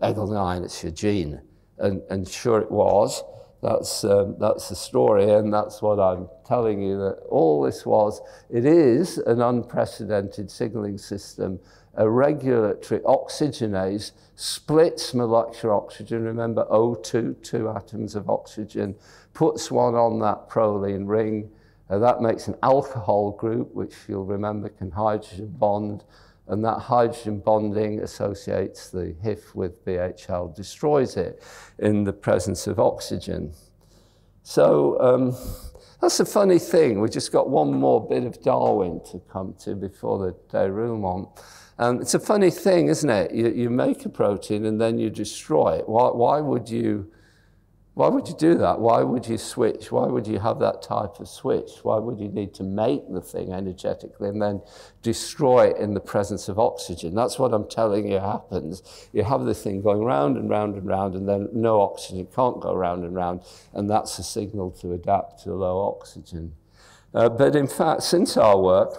Eggle nine, it's your gene. And, and sure it was. That's, um, that's the story, and that's what I'm telling you, that all this was, it is an unprecedented signaling system a regulatory oxygenase splits molecular oxygen, remember O2, two atoms of oxygen, puts one on that proline ring. Uh, that makes an alcohol group, which you'll remember can hydrogen bond, and that hydrogen bonding associates the HIF with VHL, destroys it in the presence of oxygen. So um, that's a funny thing. We've just got one more bit of Darwin to come to before the denouement. Um, it's a funny thing, isn't it? You, you make a protein and then you destroy it. Why, why would you why would you do that? Why would you switch? Why would you have that type of switch? Why would you need to make the thing energetically and then destroy it in the presence of oxygen? That's what I'm telling you happens. You have this thing going round and round and round, and then no oxygen can't go round and round, and that's a signal to adapt to low oxygen. Uh, but in fact, since our work,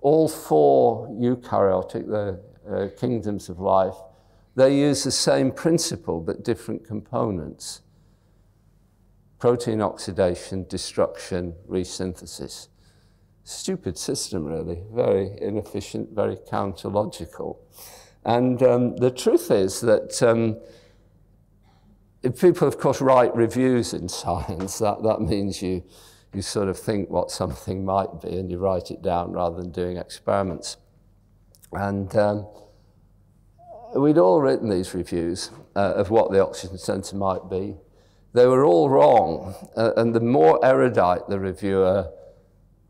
all four eukaryotic, the uh, kingdoms of life, they use the same principle but different components protein oxidation, destruction, resynthesis. Stupid system, really, very inefficient, very counterlogical. And um, the truth is that um, if people, of course, write reviews in [LAUGHS] science, that, that means you, you sort of think what something might be and you write it down rather than doing experiments. And um, we'd all written these reviews uh, of what the oxygen sensor might be. They were all wrong. Uh, and the more erudite the reviewer,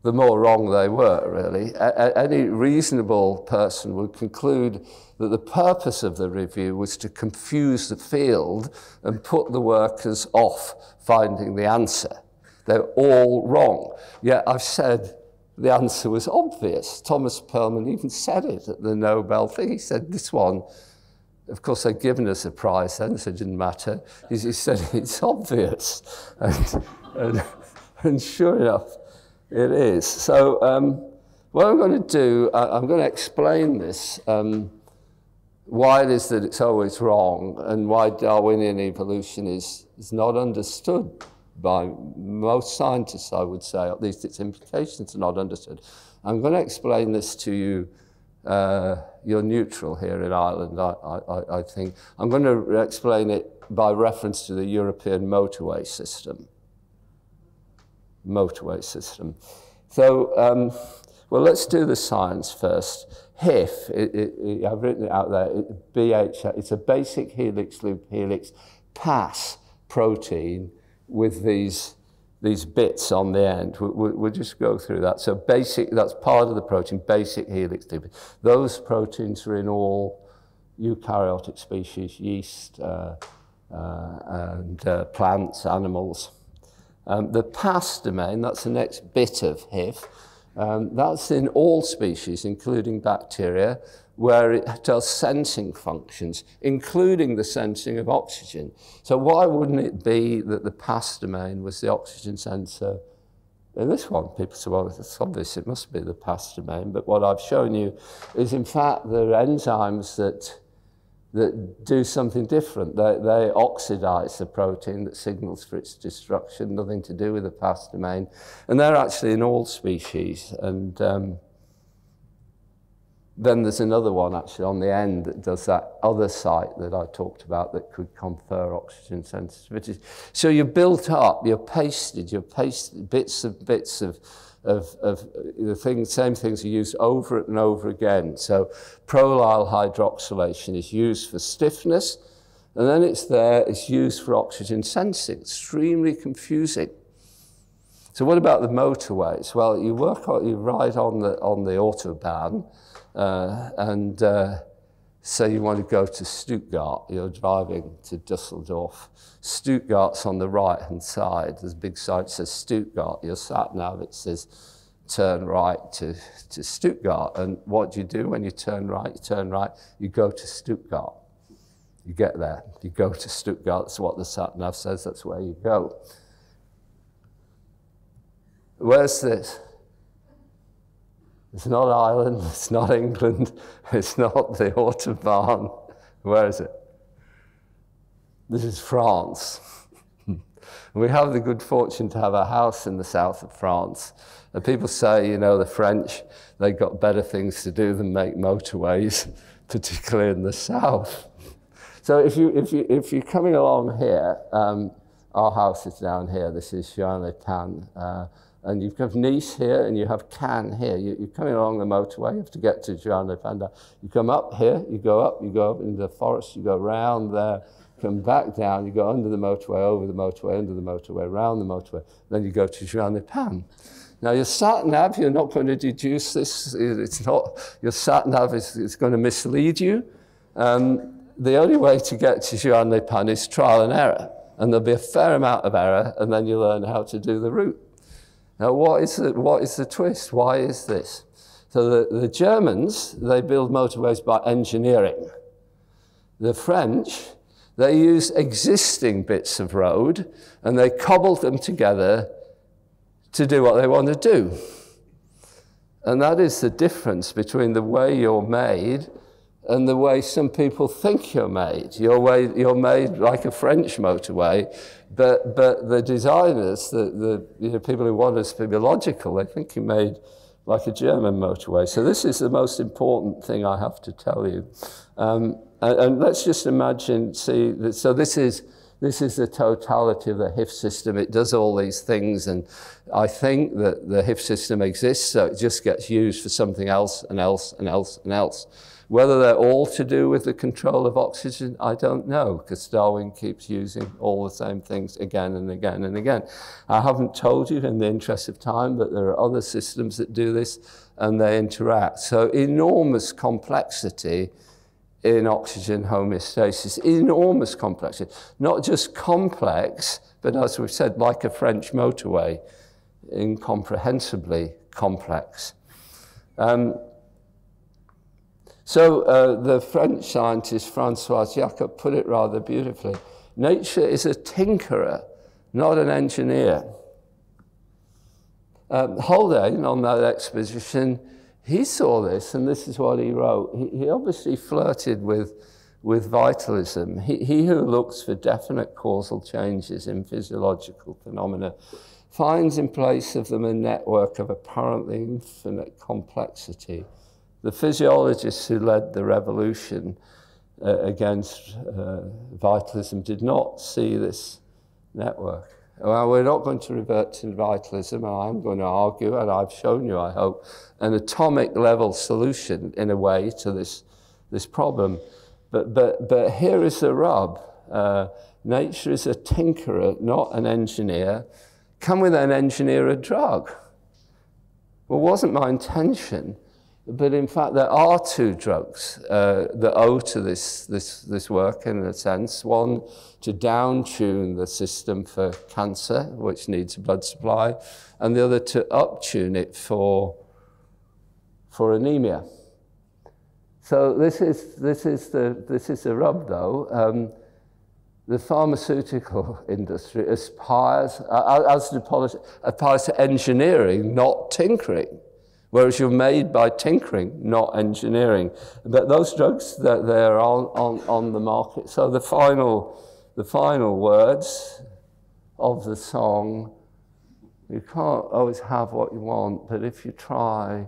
the more wrong they were, really. A any reasonable person would conclude that the purpose of the review was to confuse the field and put the workers off finding the answer. They're all wrong. Yet I've said the answer was obvious. Thomas Perlmann even said it at the Nobel thing. He said, this one of course, they'd given us a prize then, so it didn't matter. He, he said, [LAUGHS] it's obvious. And, and, and, sure enough, it is. So um, what I'm going to do, I, I'm going to explain this, um, why it is that it's always wrong, and why Darwinian evolution is, is not understood by most scientists, I would say, at least its implications are not understood. I'm going to explain this to you uh, you're neutral here in Ireland, I, I, I think. I'm going to explain it by reference to the European motorway system. Motorway system. So, um, well, let's do the science first. HIF, it, it, it, I've written it out there, it, BH, it's a basic helix loop helix PAS protein with these these bits on the end. We'll, we'll just go through that. So basic, that's part of the protein, basic helix. Those proteins are in all eukaryotic species, yeast, uh, uh, and uh, plants, animals. Um, the PAS domain, that's the next bit of HIF, um, that's in all species, including bacteria, where it does sensing functions, including the sensing of oxygen. So why wouldn't it be that the PAS domain was the oxygen sensor in this one? People say, well, it's obvious it must be the PAS domain, but what I've shown you is in fact there are enzymes that that do something different. They, they oxidize the protein that signals for its destruction, nothing to do with the PAS domain. And they're actually in all species. And um, then there's another one actually on the end that does that other site that I talked about that could confer oxygen sensitivity. So you're built up, you're pasted, you're pasted bits of bits of of, of uh, the thing, same things are used over and over again. So prolyl hydroxylation is used for stiffness, and then it's there, it's used for oxygen sensing. Extremely confusing. So what about the motorways? Well, you work on, you ride on the on the autobahn, uh, and uh, say you want to go to Stuttgart, you're driving to Dusseldorf. Stuttgart's on the right hand side. There's a big sign that says Stuttgart. Your sat nav, it says turn right to, to Stuttgart. And what do you do when you turn right? You turn right, you go to Stuttgart. You get there, you go to Stuttgart. That's what the sat nav says, that's where you go. Where's this? It's not Ireland, [LAUGHS] it's not England, [LAUGHS] it's not the Autobahn. Where is it? This is France. [LAUGHS] we have the good fortune to have a house in the south of France. And people say, you know, the French, they've got better things to do than make motorways, particularly in the south. So if, you, if, you, if you're coming along here, um, our house is down here. This is Juan-les-Pins. Uh, and you've got Nice here and you have Cannes here. You, you're coming along the motorway, you have to get to Juan-les-Pins. You come up here, you go up, you go up into the forest, you go round there, come back down, you go under the motorway, over the motorway, under the motorway, round the motorway, then you go to Juan-les-Pins. Now your sat nav, you're not going to deduce this. It's not, your sat nav is, going to mislead you. Um, the only way to get to Juan-les-Pins is trial and error. And there'll be a fair amount of error, and then you learn how to do the route. Now, what is the, what is the twist? Why is this? So the, the Germans, they build motorways by engineering. The French, they use existing bits of road and they cobble them together to do what they want to do. And that is the difference between the way you're made and the way some people think you're made. You're, way, you're made like a French motorway, but, but the designers, the, the you know, people who want us to be logical, they think you're made like a German motorway. So this is the most important thing I have to tell you. Um, and, and, let's just imagine, see, that, so this is, this is the totality of the HIF system. It does all these things, and I think that the HIF system exists, so it just gets used for something else and else and else and else. Whether they're all to do with the control of oxygen, I don't know, because Darwin keeps using all the same things again and again and again. I haven't told you in the interest of time that there are other systems that do this and they interact. So enormous complexity in oxygen homeostasis, enormous complexity. Not just complex, but as we've said, like a French motorway, incomprehensibly complex. Um, so uh, the French scientist Francois Jacob put it rather beautifully. Nature is a tinkerer, not an engineer. Um, Haldane, on that exposition, he saw this, and this is what he wrote. He, he obviously flirted with, with vitalism. He, he who looks for definite causal changes in physiological phenomena finds in place of them a network of apparently infinite complexity the physiologists who led the revolution uh, against uh, vitalism did not see this network. Well, we're not going to revert to vitalism, and I'm going to argue, and I've shown you, I hope, an atomic level solution in a way to this, this problem. But, but, but here is the rub. Uh, nature is a tinkerer, not an engineer. Can we then engineer a drug? Well, wasn't my intention. But in fact, there are two drugs uh, that owe to this, this, this work in a sense. One to down tune the system for cancer, which needs a blood supply, and the other to up tune it for, for anemia. So this is, this is, the, this is the rub, though. Um, the pharmaceutical [LAUGHS] industry aspires, uh, as the policy, aspires to engineering, not tinkering whereas you're made by tinkering, not engineering. But those drugs, that they're on, on, on the market. So the final, the final words of the song, you can't always have what you want, but if you try,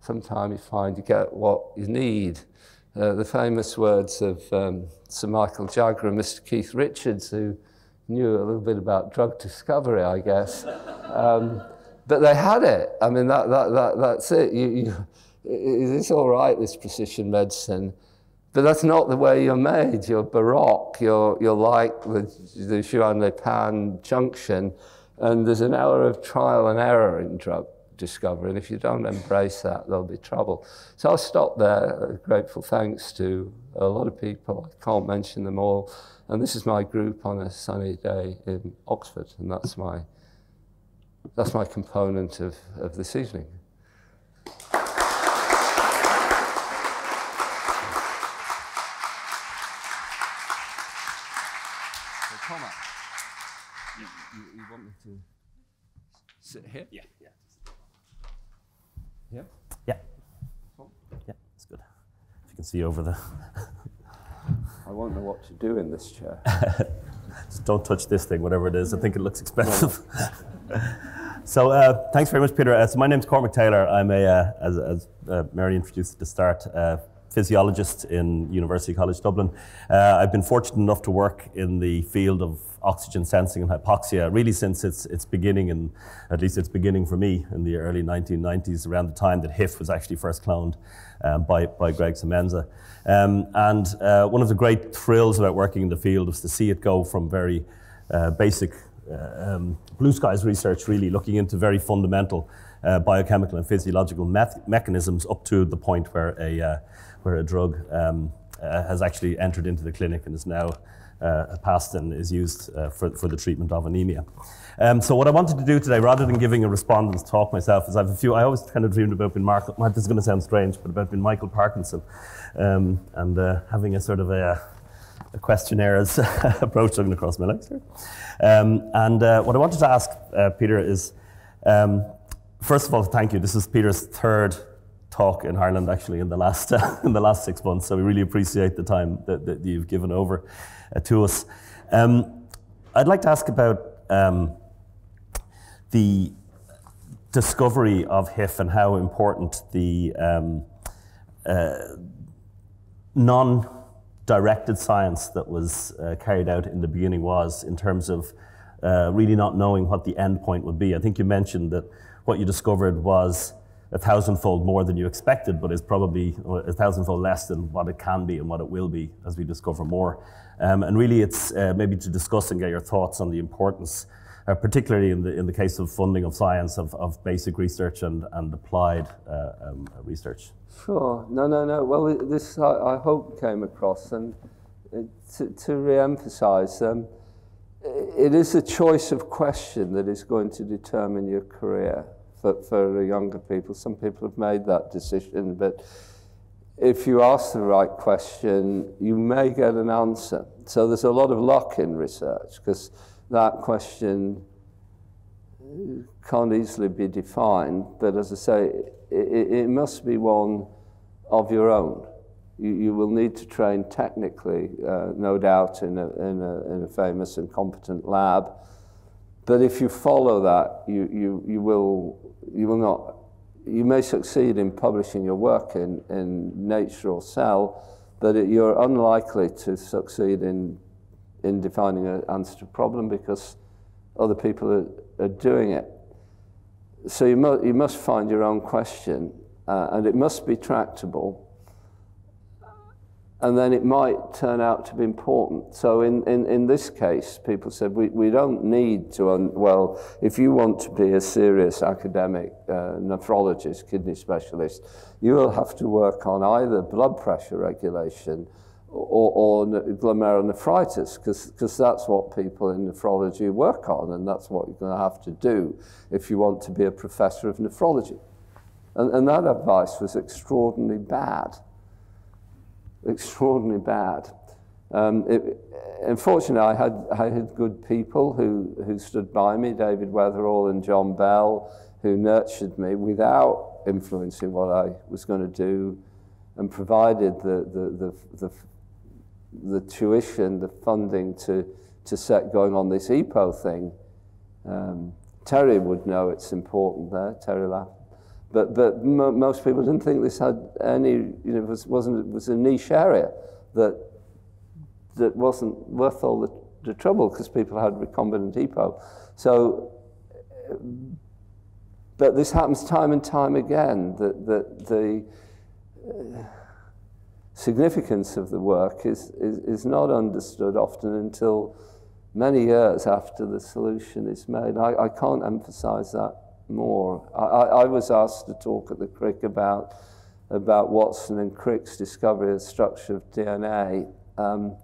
sometimes you find you get what you need. Uh, the famous words of um, Sir Michael Jagger and Mr. Keith Richards, who knew a little bit about drug discovery, I guess. [LAUGHS] Um, but they had it. I mean, that, that, that, that's it. You, you, it's all right, this precision medicine, but that's not the way you're made. You're baroque. You're, you're like the, the Juan-les-Pins junction, and there's an hour of trial and error in drug discovery, and if you don't embrace that, there'll be trouble. So I'll stop there. Grateful thanks to a lot of people. I can't mention them all. And this is my group on a sunny day in Oxford, and that's my that's my component of, of this evening. You, you, you want me to sit here?
Yeah, yeah.
Yeah?
Yeah. Yeah, that's good. If you can see over the. [LAUGHS]
I won't know what to do in this chair. [LAUGHS]
Just don't touch this thing, whatever it is. I think it looks expensive. [LAUGHS] so, uh, thanks very much, Peter. Uh, so, my name's Cormac Taylor. I'm a, uh, as, as uh, Mary introduced at the start, uh, physiologist in University College Dublin. Uh, I've been fortunate enough to work in the field of oxygen sensing and hypoxia really since its, its beginning, and at least its beginning for me in the early 1990s, around the time that HIF was actually first cloned um, by, by Greg Semenza. Um, and one of the great thrills about working in the field was to see it go from very basic um, blue skies research, really looking into very fundamental uh, biochemical and physiological mechanisms up to the point where a, uh, where a drug um, uh, has actually entered into the clinic and is now uh, passed and is used uh, for, for the treatment of anemia. Um, so what I wanted to do today, rather than giving a respondent's talk myself, is I have a few. I always kind of dreamed about being Mark. This is going to sound strange, but about being Michael Parkinson, um, and uh, having a sort of a questionnaires [LAUGHS] approach looking across my legs here. Um, and uh, what I wanted to ask uh, Peter is, um, first of all, thank you. This is Peter's third talk in Ireland actually in the last uh, [LAUGHS] in the last six months. So we really appreciate the time that, that you've given over uh, to us. Um, I'd like to ask about um, the discovery of HIF and how important the um, uh, non-directed science that was uh, carried out in the beginning was in terms of uh, really not knowing what the end point would be. I think you mentioned that what you discovered was a thousandfold more than you expected, but is probably a thousandfold less than what it can be and what it will be as we discover more. Um, and really, it's uh, maybe to discuss and get your thoughts on the importance, uh, particularly in the, in the case of funding of science, of, of basic research and, and applied uh, um, research.
Sure. No, no, no. Well, this I, I hope came across. And uh, to, to re emphasize, um, it is a choice of question that is going to determine your career for, for younger people. Some people have made that decision, but if you ask the right question, you may get an answer. So there's a lot of luck in research because that question can't easily be defined. But as I say, it, it must be one of your own. You, you will need to train technically, uh, no doubt, in a, in, a, in a famous and competent lab. But if you follow that, you, you, you will you will not, you may succeed in publishing your work in, in Nature or Cell, but it, you're unlikely to succeed in, in defining an answer to a problem because other people are, are doing it. So you, mu you must find your own question, uh, and it must be tractable and then it might turn out to be important. So in, in, in this case, people said, we, we don't need to, well, if you want to be a serious academic uh, nephrologist, kidney specialist, you will have to work on either blood pressure regulation or, or glomerulonephritis, because that's what people in nephrology work on, and that's what you're going to have to do if you want to be a professor of nephrology. And, and that advice was extraordinarily bad extraordinarily bad. Um, it, unfortunately, I had, I had good people who, who stood by me, David Weatherall and John Bell, who nurtured me without influencing what I was going to do and provided the, the, the, the, the tuition, the funding to, to set going on this EPO thing. Um, Terry would know it's important there, Terry Lapp. But, but most people didn't think this had any, you know, was, wasn't, it was a niche area that, that wasn't worth all the, the trouble because people had recombinant EPO. So, but this happens time and time again, that, that the uh, significance of the work is, is, is not understood often until many years after the solution is made. I, I can't emphasize that more. I, I was asked to talk at the Crick about, about Watson and Crick's discovery of the structure of DNA. Um,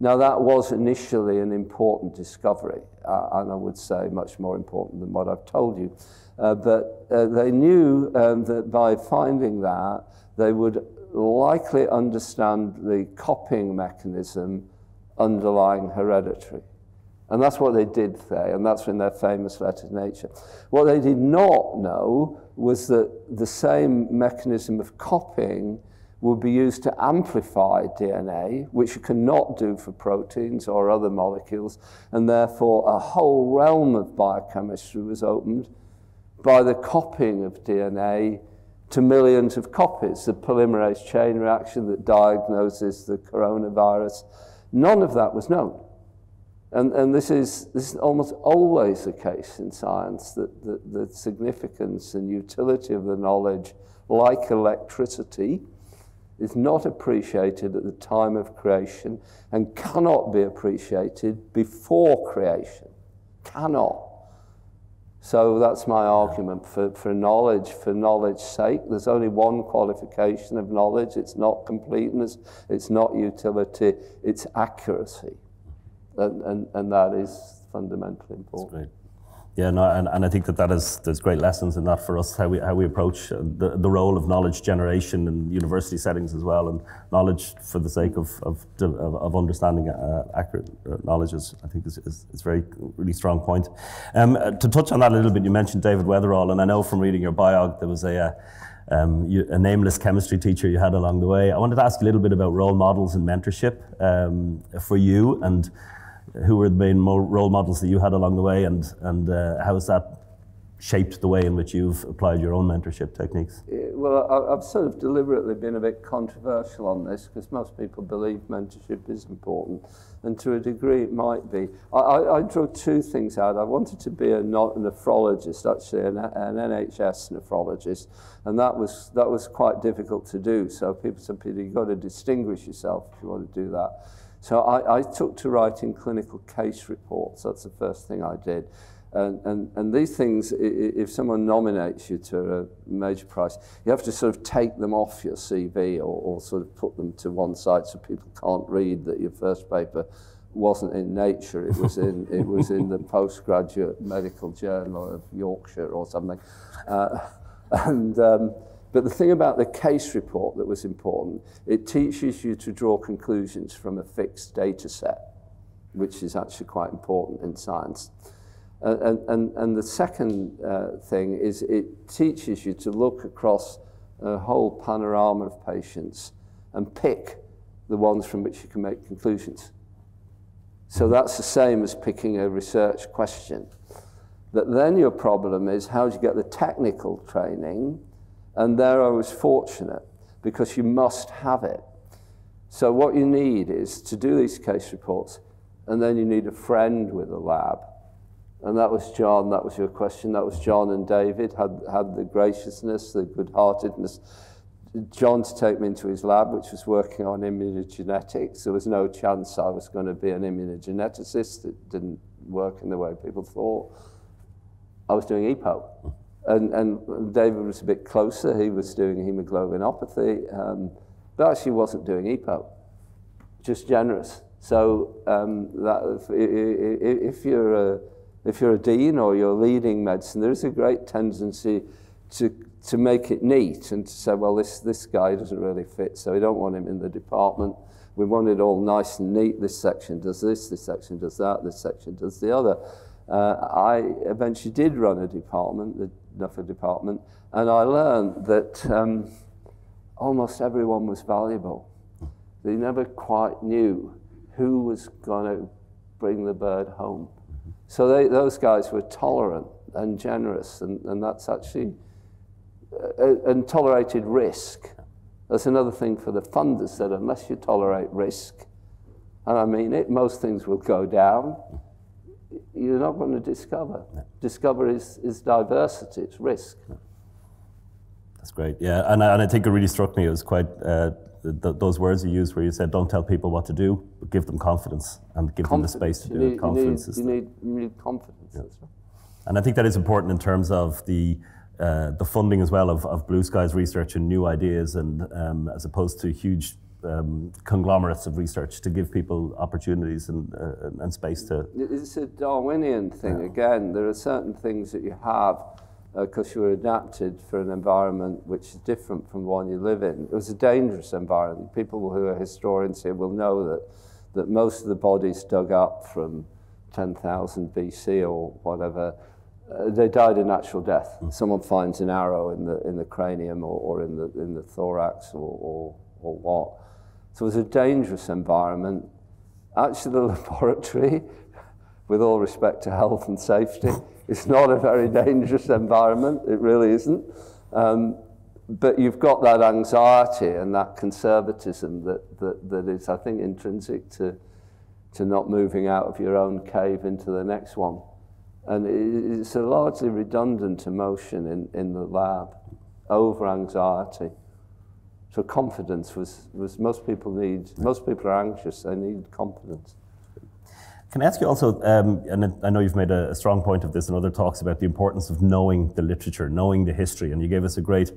Now, that was initially an important discovery, uh, and I would say much more important than what I've told you. Uh, but uh, they knew um, that by finding that, they would likely understand the copying mechanism underlying hereditary. And that's what they did there, and that's in their famous letter to Nature. What they did not know was that the same mechanism of copying would be used to amplify DNA, which you cannot do for proteins or other molecules, and therefore a whole realm of biochemistry was opened by the copying of DNA to millions of copies, the polymerase chain reaction that diagnoses the coronavirus. None of that was known. And, and this, is, this is almost always the case in science, that the, the significance and utility of the knowledge, like electricity, is not appreciated at the time of creation and cannot be appreciated before creation. Cannot. So that's my argument for, for knowledge, for knowledge's sake. There's only one qualification of knowledge. It's not completeness, it's not utility, it's accuracy. And, and, and that is fundamentally important.
Yeah, no, and, and I think that that is there's great lessons in that for us how we how we approach uh, the, the role of knowledge generation in university settings as well, and knowledge for the sake of of, of understanding uh, accurate uh, knowledge is I think is, is, is very really strong point. Um, uh, to touch on that a little bit, you mentioned David Weatherall, and I know from reading your biog there was a. Uh, um, you, a nameless chemistry teacher you had along the way. I wanted to ask a little bit about role models and mentorship um, for you, and who were the main role models that you had along the way, and and uh, how has that shaped the way in which you've applied your own mentorship techniques?
Well, I've sort of deliberately been a bit controversial on this because most people believe mentorship is important, and to a degree it might be. I, I, I drew two things out. I wanted to be a, not a nephrologist, actually, an, an NHS nephrologist, and that was that was quite difficult to do. So people said, Peter, you've got to distinguish yourself if you want to do that. So I, I took to writing clinical case reports. That's the first thing I did. And, and, and these things, if someone nominates you to a major prize, you have to sort of take them off your CV or, or sort of put them to one side so people can't read that your first paper wasn't in Nature, it was in, it was in the [LAUGHS] postgraduate medical journal of Yorkshire or something. Uh, [LAUGHS] and, um, but the thing about the case report that was important, it teaches you to draw conclusions from a fixed data set, which is actually quite important in science. Uh, and, and, and the second uh, thing is it teaches you to look across a whole panorama of patients and pick the ones from which you can make conclusions. So that's the same as picking a research question. But then your problem is how do you get the technical training and there I was fortunate because you must have it. So what you need is to do these case reports, and then you need a friend with a lab. And that was John, that was your question. That was John and David had, had the graciousness, the good-heartedness. John to take me into his lab, which was working on immunogenetics. There was no chance I was going to be an immunogeneticist. It didn't work in the way people thought. I was doing EPO. And, and David was a bit closer. He was doing hemoglobinopathy, um, but actually wasn't doing EPO, just generous. So um, that if, if, you're a, if you're a dean or you're leading medicine, there's a great tendency to, to make it neat and to say, well, this, this guy doesn't really fit, so we don't want him in the department. We want it all nice and neat. This section does this, this section does that, this section does the other. Uh, I eventually did run a department, the Duffer department, and I learned that um, almost everyone was valuable. They never quite knew who was going to bring the bird home. So they, those guys were tolerant and generous, and, and that's actually, uh, uh, and tolerated risk. That's another thing for the funders that unless you tolerate risk, and I mean it, most things will go down you're not going to discover. No. Discover is, is diversity, it's risk. No.
That's great. Yeah, and, and I think it really struck me. It was quite uh, th those words you used where you said, "Don't tell people what to do, but give them confidence and give confidence. them the space to you do need, it." Confidence
you need, you need, you need confidence. Yeah. Right.
And I think that is important in terms of the uh, the funding as well of, of Blue Skies research and new ideas, and um, as opposed to huge um, conglomerates of research to give people opportunities and, uh, and space to.
It's a Darwinian thing. Yeah. Again, there are certain things that you have because uh, you were adapted for an environment which is different from one you live in. It was a dangerous environment. People who are historians here will know that, that most of the bodies dug up from 10,000 BC or whatever, uh, they died a natural death. Mm. Someone finds an arrow in the, in the cranium or, or in, the, in the thorax or, or, or what. So it was a dangerous environment. Actually, the [LAUGHS] laboratory, with all respect to health and safety, [LAUGHS] it's not a very dangerous environment. It really isn't. Um, but you've got that anxiety and that conservatism that, that, that is, I think, intrinsic to, to not moving out of your own cave into the next one. And it's a largely redundant emotion in, in the lab, over anxiety. So confidence was, was most people need, most people are anxious, they need confidence.
Can I ask you also, um, and I know you've made a, strong point of this in other talks about the importance of knowing the literature, knowing the history, and you gave us a great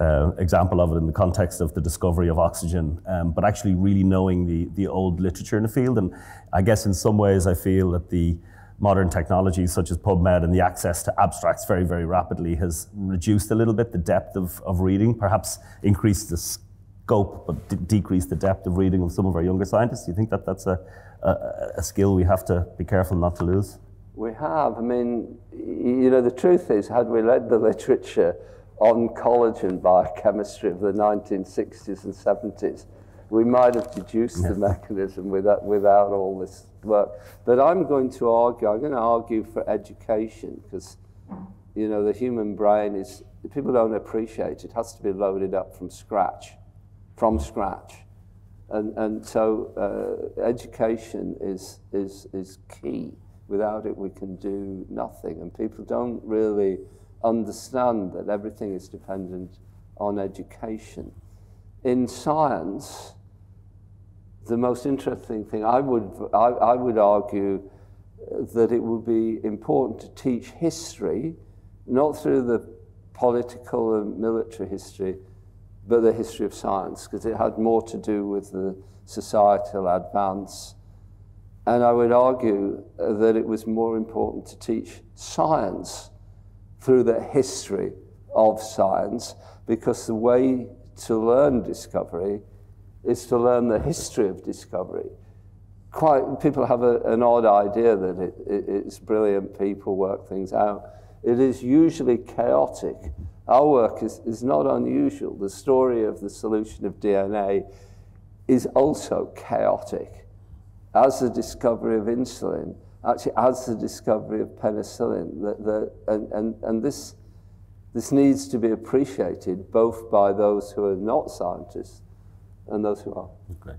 uh, example of it in the context of the discovery of oxygen, um, but actually really knowing the, the old literature in the field. And I guess in some ways I feel that the modern technologies such as PubMed and the access to abstracts very, very rapidly has reduced a little bit the depth of, of reading, perhaps increased the scope, but d- decreased the depth of reading of some of our younger scientists. Do you think that that's a, a, a skill we have to be careful not to lose?
We have. I mean, you know, the truth is, had we led the literature on collagen biochemistry of the 1960s and 70s, we might have deduced the mechanism without, without all this work. But I'm going to argue, I'm going to argue for education because, you know, the human brain is, people don't appreciate it, has to be loaded up from scratch, from scratch. And, and so uh, education is, is, is key. Without it, we can do nothing. And people don't really understand that everything is dependent on education. In science, the most interesting thing, I would, I, I would argue that it would be important to teach history, not through the political and military history, but the history of science, because it had more to do with the societal advance. And I would argue that it was more important to teach science through the history of science, because the way to learn discovery is to learn the history of discovery. Quite, people have a, an odd idea that it, it, it's brilliant people work things out. It is usually chaotic our work is, is not unusual. The story of the solution of DNA is also chaotic, as the discovery of insulin, actually as the discovery of penicillin. The, the, and, and, and this, this needs to be appreciated both by those who are not scientists and those who are.
Great.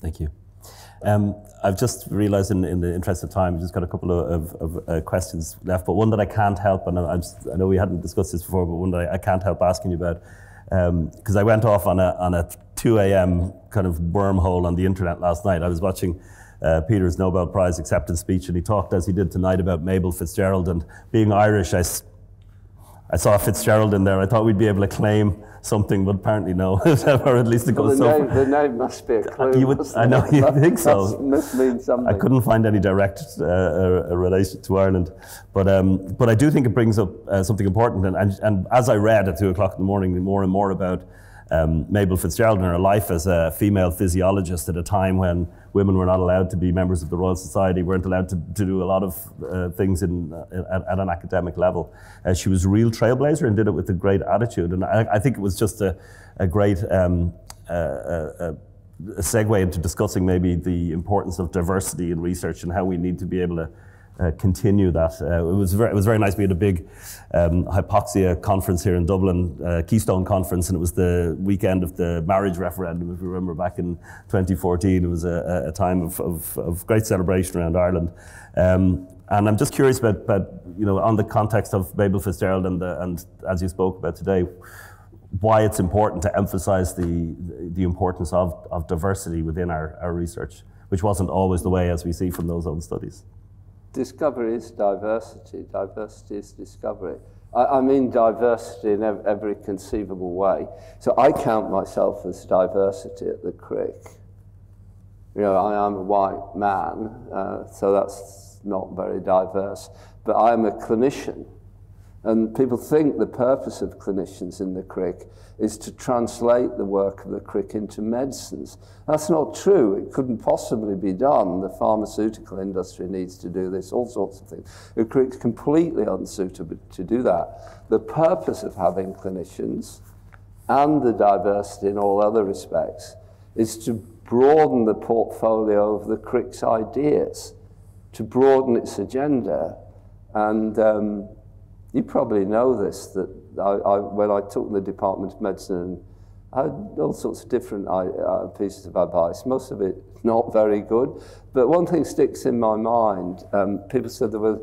Thank you. Um, I've just realised, in, in, the interest of time, I've just got a couple of, of, of uh, questions left, but one that I can't help, and I'm, i know we hadn't discussed this before, but one that I, I can't help asking you about, because um, I went off on a, on a 2 a.m. kind of wormhole on the internet last night. I was watching uh, Peter's Nobel Prize acceptance speech, and he talked, as he did tonight, about Mabel Fitzgerald, and being Irish, I, I saw Fitzgerald in there. I thought we'd be able to claim something, but apparently no, [LAUGHS] or at least it goes
well, the
so
name, The name must be a clue. You would,
I know you think so.
must mean something.
I couldn't find any direct uh, relation to Ireland, but um, but I do think it brings up uh, something important. And, and and as I read at two o'clock in the morning, more and more about um, Mabel Fitzgerald and her life as a female physiologist at a time when women were not allowed to be members of the Royal Society, weren't allowed to, to do a lot of uh, things in, uh, at, at, an academic level. Uh, she was a real trailblazer and did it with a great attitude. And I, I think it was just a, a great um, uh, uh, a segue into discussing maybe the importance of diversity in research and how we need to be able to uh, continue that. Uh, it was very, it was very nice. We had a big um, hypoxia conference here in Dublin, uh, Keystone Conference, and it was the weekend of the marriage referendum. If you remember back in 2014, it was a, a time of, of, of, great celebration around Ireland. Um, and I'm just curious about, about, you know, on the context of Mabel Fitzgerald and, the, and as you spoke about today, why it's important to emphasize the, the importance of, of diversity within our, our research, which wasn't always the way as we see from those old studies
discovery is diversity, diversity is discovery. I, I mean diversity in ev- every conceivable way. So I count myself as diversity at the Crick. You know, I am a white man, uh, so that's not very diverse, but I'm a clinician. And people think the purpose of clinicians in the Crick is to translate the work of the Crick into medicines. That's not true. It couldn't possibly be done. The pharmaceutical industry needs to do this, all sorts of things. The Crick's completely unsuitable to do that. The purpose of having clinicians and the diversity in all other respects is to broaden the portfolio of the Crick's ideas, to broaden its agenda. And um, you probably know this, that I, I, when I took the Department of Medicine, I had all sorts of different uh, pieces of advice, most of it [LAUGHS] not very good. But one thing sticks in my mind. Um, people said there were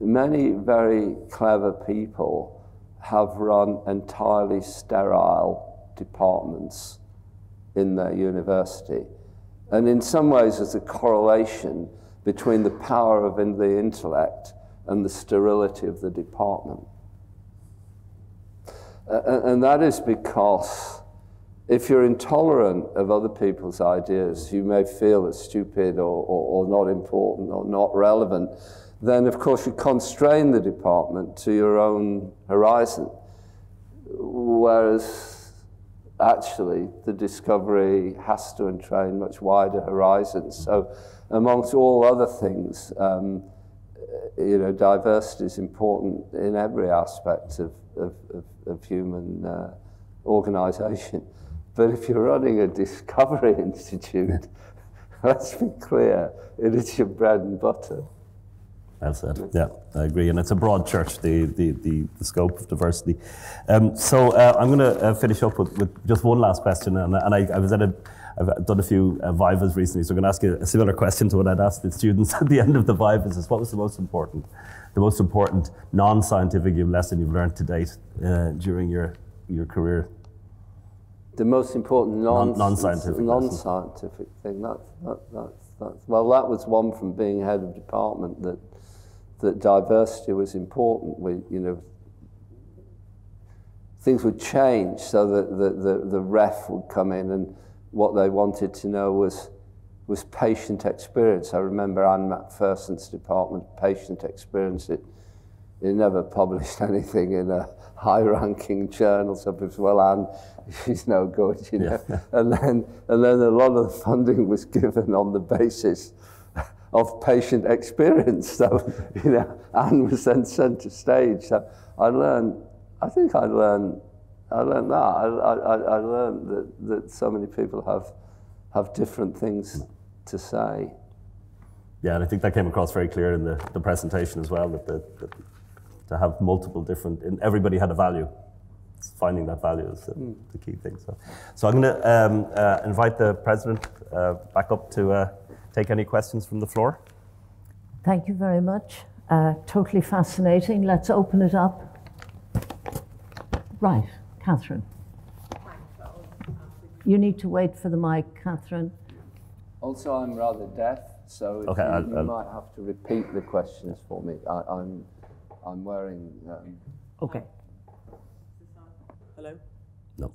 many very clever people have run entirely sterile departments in their university. And in some ways, there's a correlation between the power of in the intellect and the sterility of the department. And that is because if you're intolerant of other people's ideas, you may feel it's stupid or, or, or not important or not relevant, then of course you constrain the department to your own horizon. Whereas actually the discovery has to entrain much wider horizons. So amongst all other things, um, you know, diversity is important in every aspect of, of, of, of human uh, organization. But if you're running a discovery [LAUGHS] institute, [LAUGHS] let's be clear, it is your bread and butter.
Well said. Yeah, I agree. And it's a broad church, the, the, the, the scope of diversity. Um, so uh, I'm going to uh, finish up with, with just one last question. And, and I, I was at a I've done a few uh, Vivas recently, so I'm going to ask you a similar question to what I'd asked the students [LAUGHS] at the end of the Vivas is what was the most important, the most important non-scientific lesson you've learned to date uh, during your, your career?
The most important non,
non-scientific,
non-scientific thing. That, that, that, that, well, that was one from being head of department that that diversity was important. We, you know, things would change so that the, the, the ref would come in and what they wanted to know was, was patient experience. I remember Anne McPherson's department, patient experience. It, it never published [LAUGHS] anything in a high-ranking journal. So people said, well, Anne, [LAUGHS] she's no good, you know. Yeah. [LAUGHS] And, then, and then a lot of the funding was given on the basis of patient experience. So, you know, Anne was then sent to stage. So I learned, I think I learned I learned that. I, I, I learned that, that so many people have, have different things to say.
Yeah, and I think that came across very clear in the, the presentation as well, that, the, that to have multiple different, and everybody had a value. Finding that value is the, mm. the key thing. So, so I'm going to um, uh, invite the president uh, back up to uh, take any questions from the floor.
Thank you very much. Uh, totally fascinating. Let's open it up. Right. Catherine. You need to wait for the mic, Catherine.
Also, I'm rather deaf, so okay, you, I'll, you I'll... might have to repeat the questions for me. I, am I'm, I'm wearing. Um...
Okay.
Hello.
No.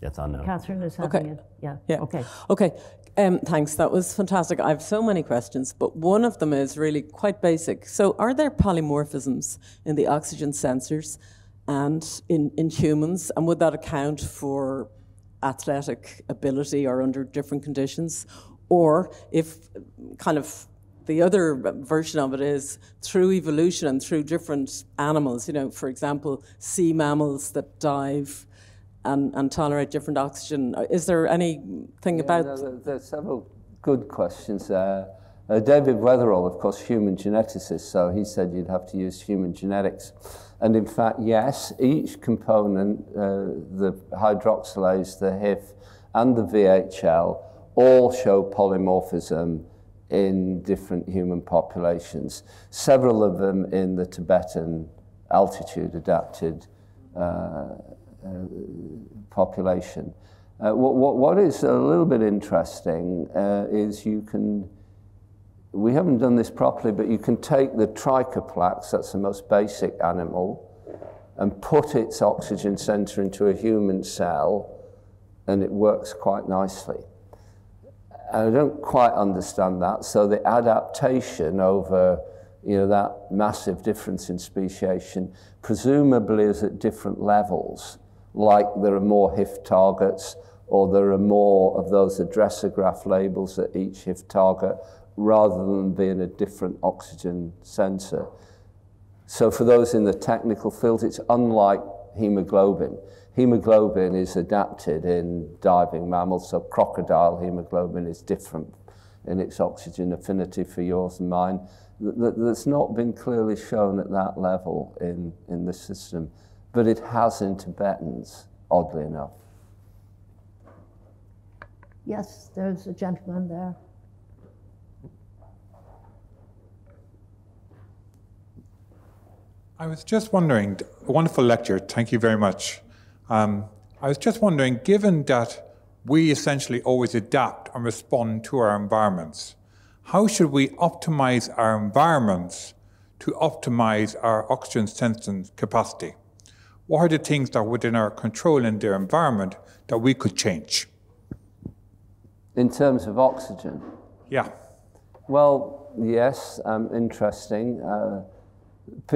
Yeah, it's on now.
Catherine is having okay. it. Yeah.
Yeah.
Okay.
Okay. Um, thanks, that was fantastic. I have so many questions, but one of them is really quite basic. So, are there polymorphisms in the oxygen sensors and in, in humans, and would that account for athletic ability or under different conditions? Or if kind of the other version of it is through evolution and through different animals, you know, for example, sea mammals that dive and, and tolerate different oxygen. Is there anything yeah, about?
No, there, are several good questions there. Uh, David Weatherall, of course, human geneticist, so he said you'd have to use human genetics. And in fact, yes, each component, uh, the hydroxylase, the HIF, and the VHL, all show polymorphism in different human populations. Several of them in the Tibetan altitude adapted uh, uh, population. Uh, what, what, what is a little bit interesting uh, is you can, we haven't done this properly, but you can take the trichoplax, that's the most basic animal, and put its oxygen sensor into a human cell, and it works quite nicely. I don't quite understand that. So the adaptation over you know, that massive difference in speciation presumably is at different levels, like there are more HIF targets or there are more of those addressograph labels at each HIF target rather than being a different oxygen sensor. So for those in the technical field, it's unlike hemoglobin. Hemoglobin is adapted in diving mammals, so crocodile hemoglobin is different in its oxygen affinity for yours and mine. That's not been clearly shown at that level in, in the system, but it has in Tibetans, oddly enough.
Yes, there's a gentleman there.
I was just wondering, a wonderful lecture, thank you very much. Um, I was just wondering, given that we essentially always adapt and respond to our environments, how should we optimize our environments to optimize our oxygen sensing capacity? What are the things that are within our control in their environment that we could change?
In terms of oxygen?
Yeah.
Well, yes, um, interesting. Uh,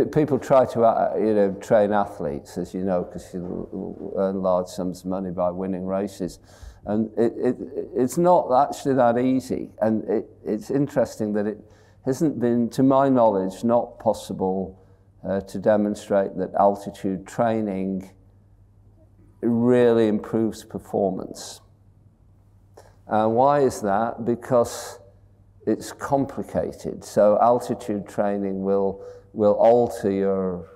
people try to, uh, you know, train athletes, as you know, because you earn large sums of money by winning races. And it, it, it's not actually that easy. And it, it's interesting that it hasn't been, to my knowledge, not possible uh, to demonstrate that altitude training really improves performance. Uh, why is that? Because it's complicated. So altitude training will will alter your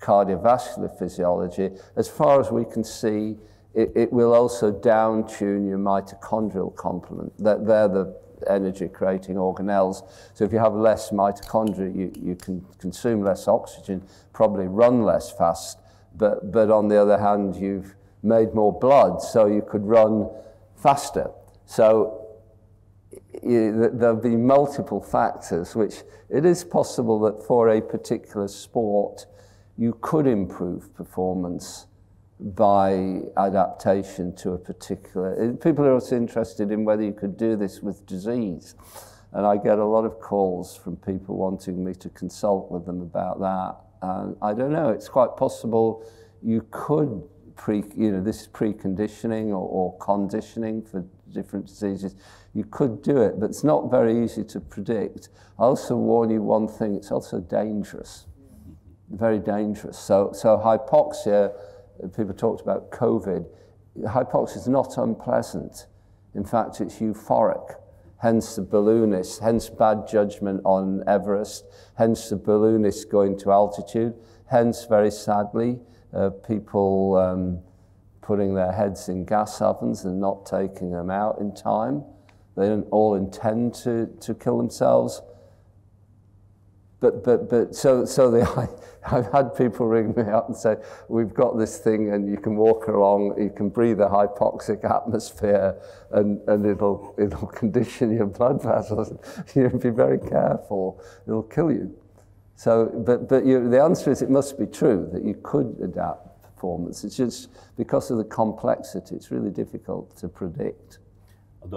cardiovascular physiology. As far as we can see, it, it will also down tune your mitochondrial complement. That they're the energy creating organelles. So if you have less mitochondria, you, you can consume less oxygen, probably run less fast. But, but on the other hand, you've made more blood, so you could run faster. So there'll be multiple factors, which it is possible that for a particular sport, you could improve performance by adaptation to a particular. People are also interested in whether you could do this with disease. And I get a lot of calls from people wanting me to consult with them about that. And I don't know, it's quite possible you could pre, you know, this is preconditioning or, or conditioning for different diseases. You could do it, but it's not very easy to predict. I also warn you one thing, it's also dangerous, very dangerous. So, so hypoxia, people talked about COVID, hypoxia is not unpleasant. In fact, it's euphoric. Hence the balloonist, hence bad judgment on Everest, hence the balloonist going to altitude, hence, very sadly, uh, people um, putting their heads in gas ovens and not taking them out in time. They don't all intend to, to kill themselves. But, but, but so, so the, I, [LAUGHS] I've had people ring me up and say, we've got this thing and you can walk along, you can breathe a hypoxic atmosphere and, and it'll, it'll [LAUGHS] condition your blood vessels. [LAUGHS] you be very careful, it'll kill you. So, but, but you, the answer is it must be true that you could adapt performance. It's just because of the complexity, it's really difficult to predict.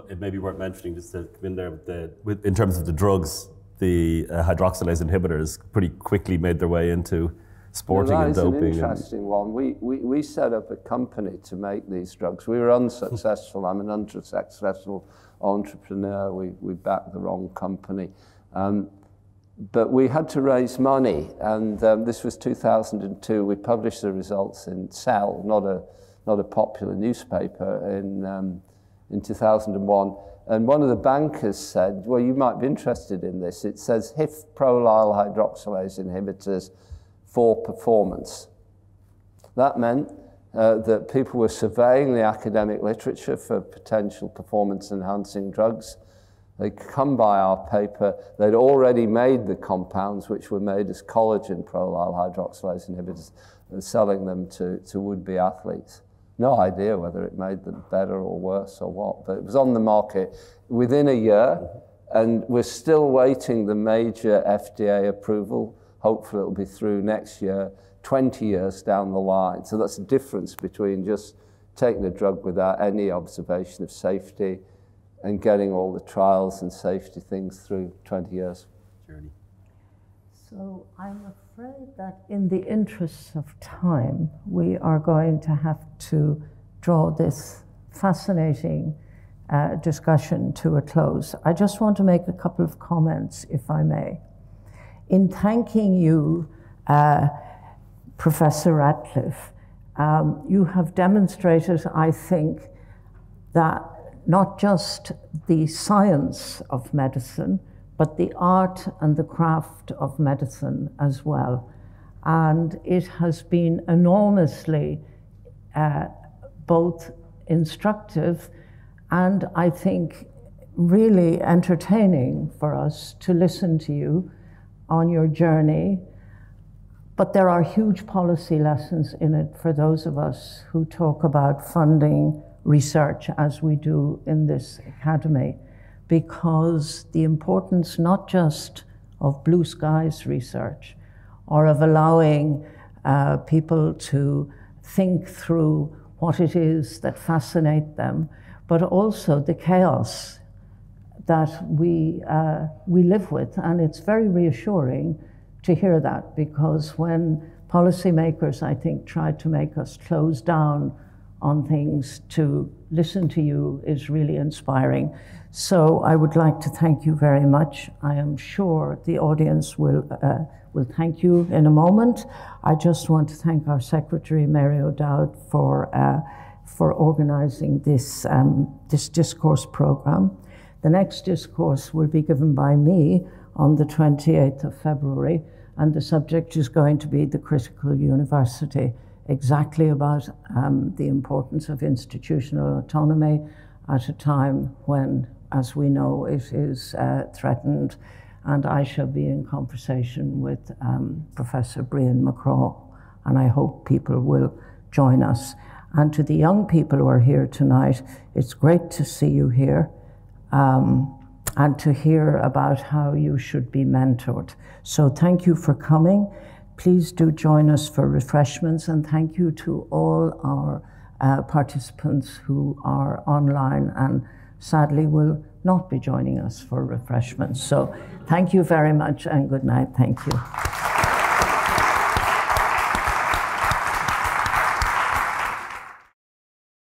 It may be worth mentioning just to come in there with the, with, in terms of the drugs, the uh, hydroxylase inhibitors pretty quickly made their way into sporting
well,
and doping.
That is an interesting and one. We, we, we set up a company to make these drugs. We were unsuccessful. I'm an unsuccessful entrepreneur. We, we backed the wrong company. Um, but we had to raise money, and um, this was 2002. We published the results in Cell, not a, not a popular newspaper, in, um, in 2001. And one of the bankers said, Well, you might be interested in this. It says HIF prolyl hydroxylase inhibitors for performance. That meant uh, that people were surveying the academic literature for potential performance enhancing drugs They'd come by our paper, they'd already made the compounds which were made as collagen prolyl hydroxylase inhibitors and selling them to, to would-be athletes. No idea whether it made them better or worse or what, but it was on the market within a year and we're still waiting the major FDA approval. Hopefully, it'll be through next year, 20 years down the line. So that's the difference between just taking a drug without any observation of safety and getting all the trials and safety things through 20 years.
Journey.
So I'm afraid that in the interests of time, we are going to have to draw this fascinating uh, discussion to a close. I just want to make a couple of comments, if I may. In thanking you, uh, Professor Ratcliffe, um, you have demonstrated, I think, that not just the science of medicine, but the art and the craft of medicine as well. And it has been enormously uh, both instructive and I think really entertaining for us to listen to you on your journey. But there are huge policy lessons in it for those of us who talk about funding research as we do in this academy, because the importance not just of blue skies research or of allowing uh, people to think through what it is that fascinate them, but also the chaos that we, uh, we live with. And it's very reassuring to hear that because when policymakers, I think, tried to make us close down on things, to listen to you is really inspiring. So I would like to thank you very much. I am sure the audience will, uh, will thank you in a moment. I just want to thank our Secretary, Mary O'Dowd, for, uh, for organizing this, um, this discourse program. The next discourse will be given by me on the 28th of February, and the subject is going to be the critical university, exactly about um, the importance of institutional autonomy at a time when, as we know, it is uh, threatened. And I shall be in conversation with um, Professor Brian MacCraith, and I hope people will join us. And to the young people who are here tonight, it's great to see you here um, and to hear about how you should be mentored. So thank you for coming. Please do join us for refreshments, and thank you to all our uh, participants who are online and sadly will not be joining us for refreshments. So thank you very much and good night. Thank you.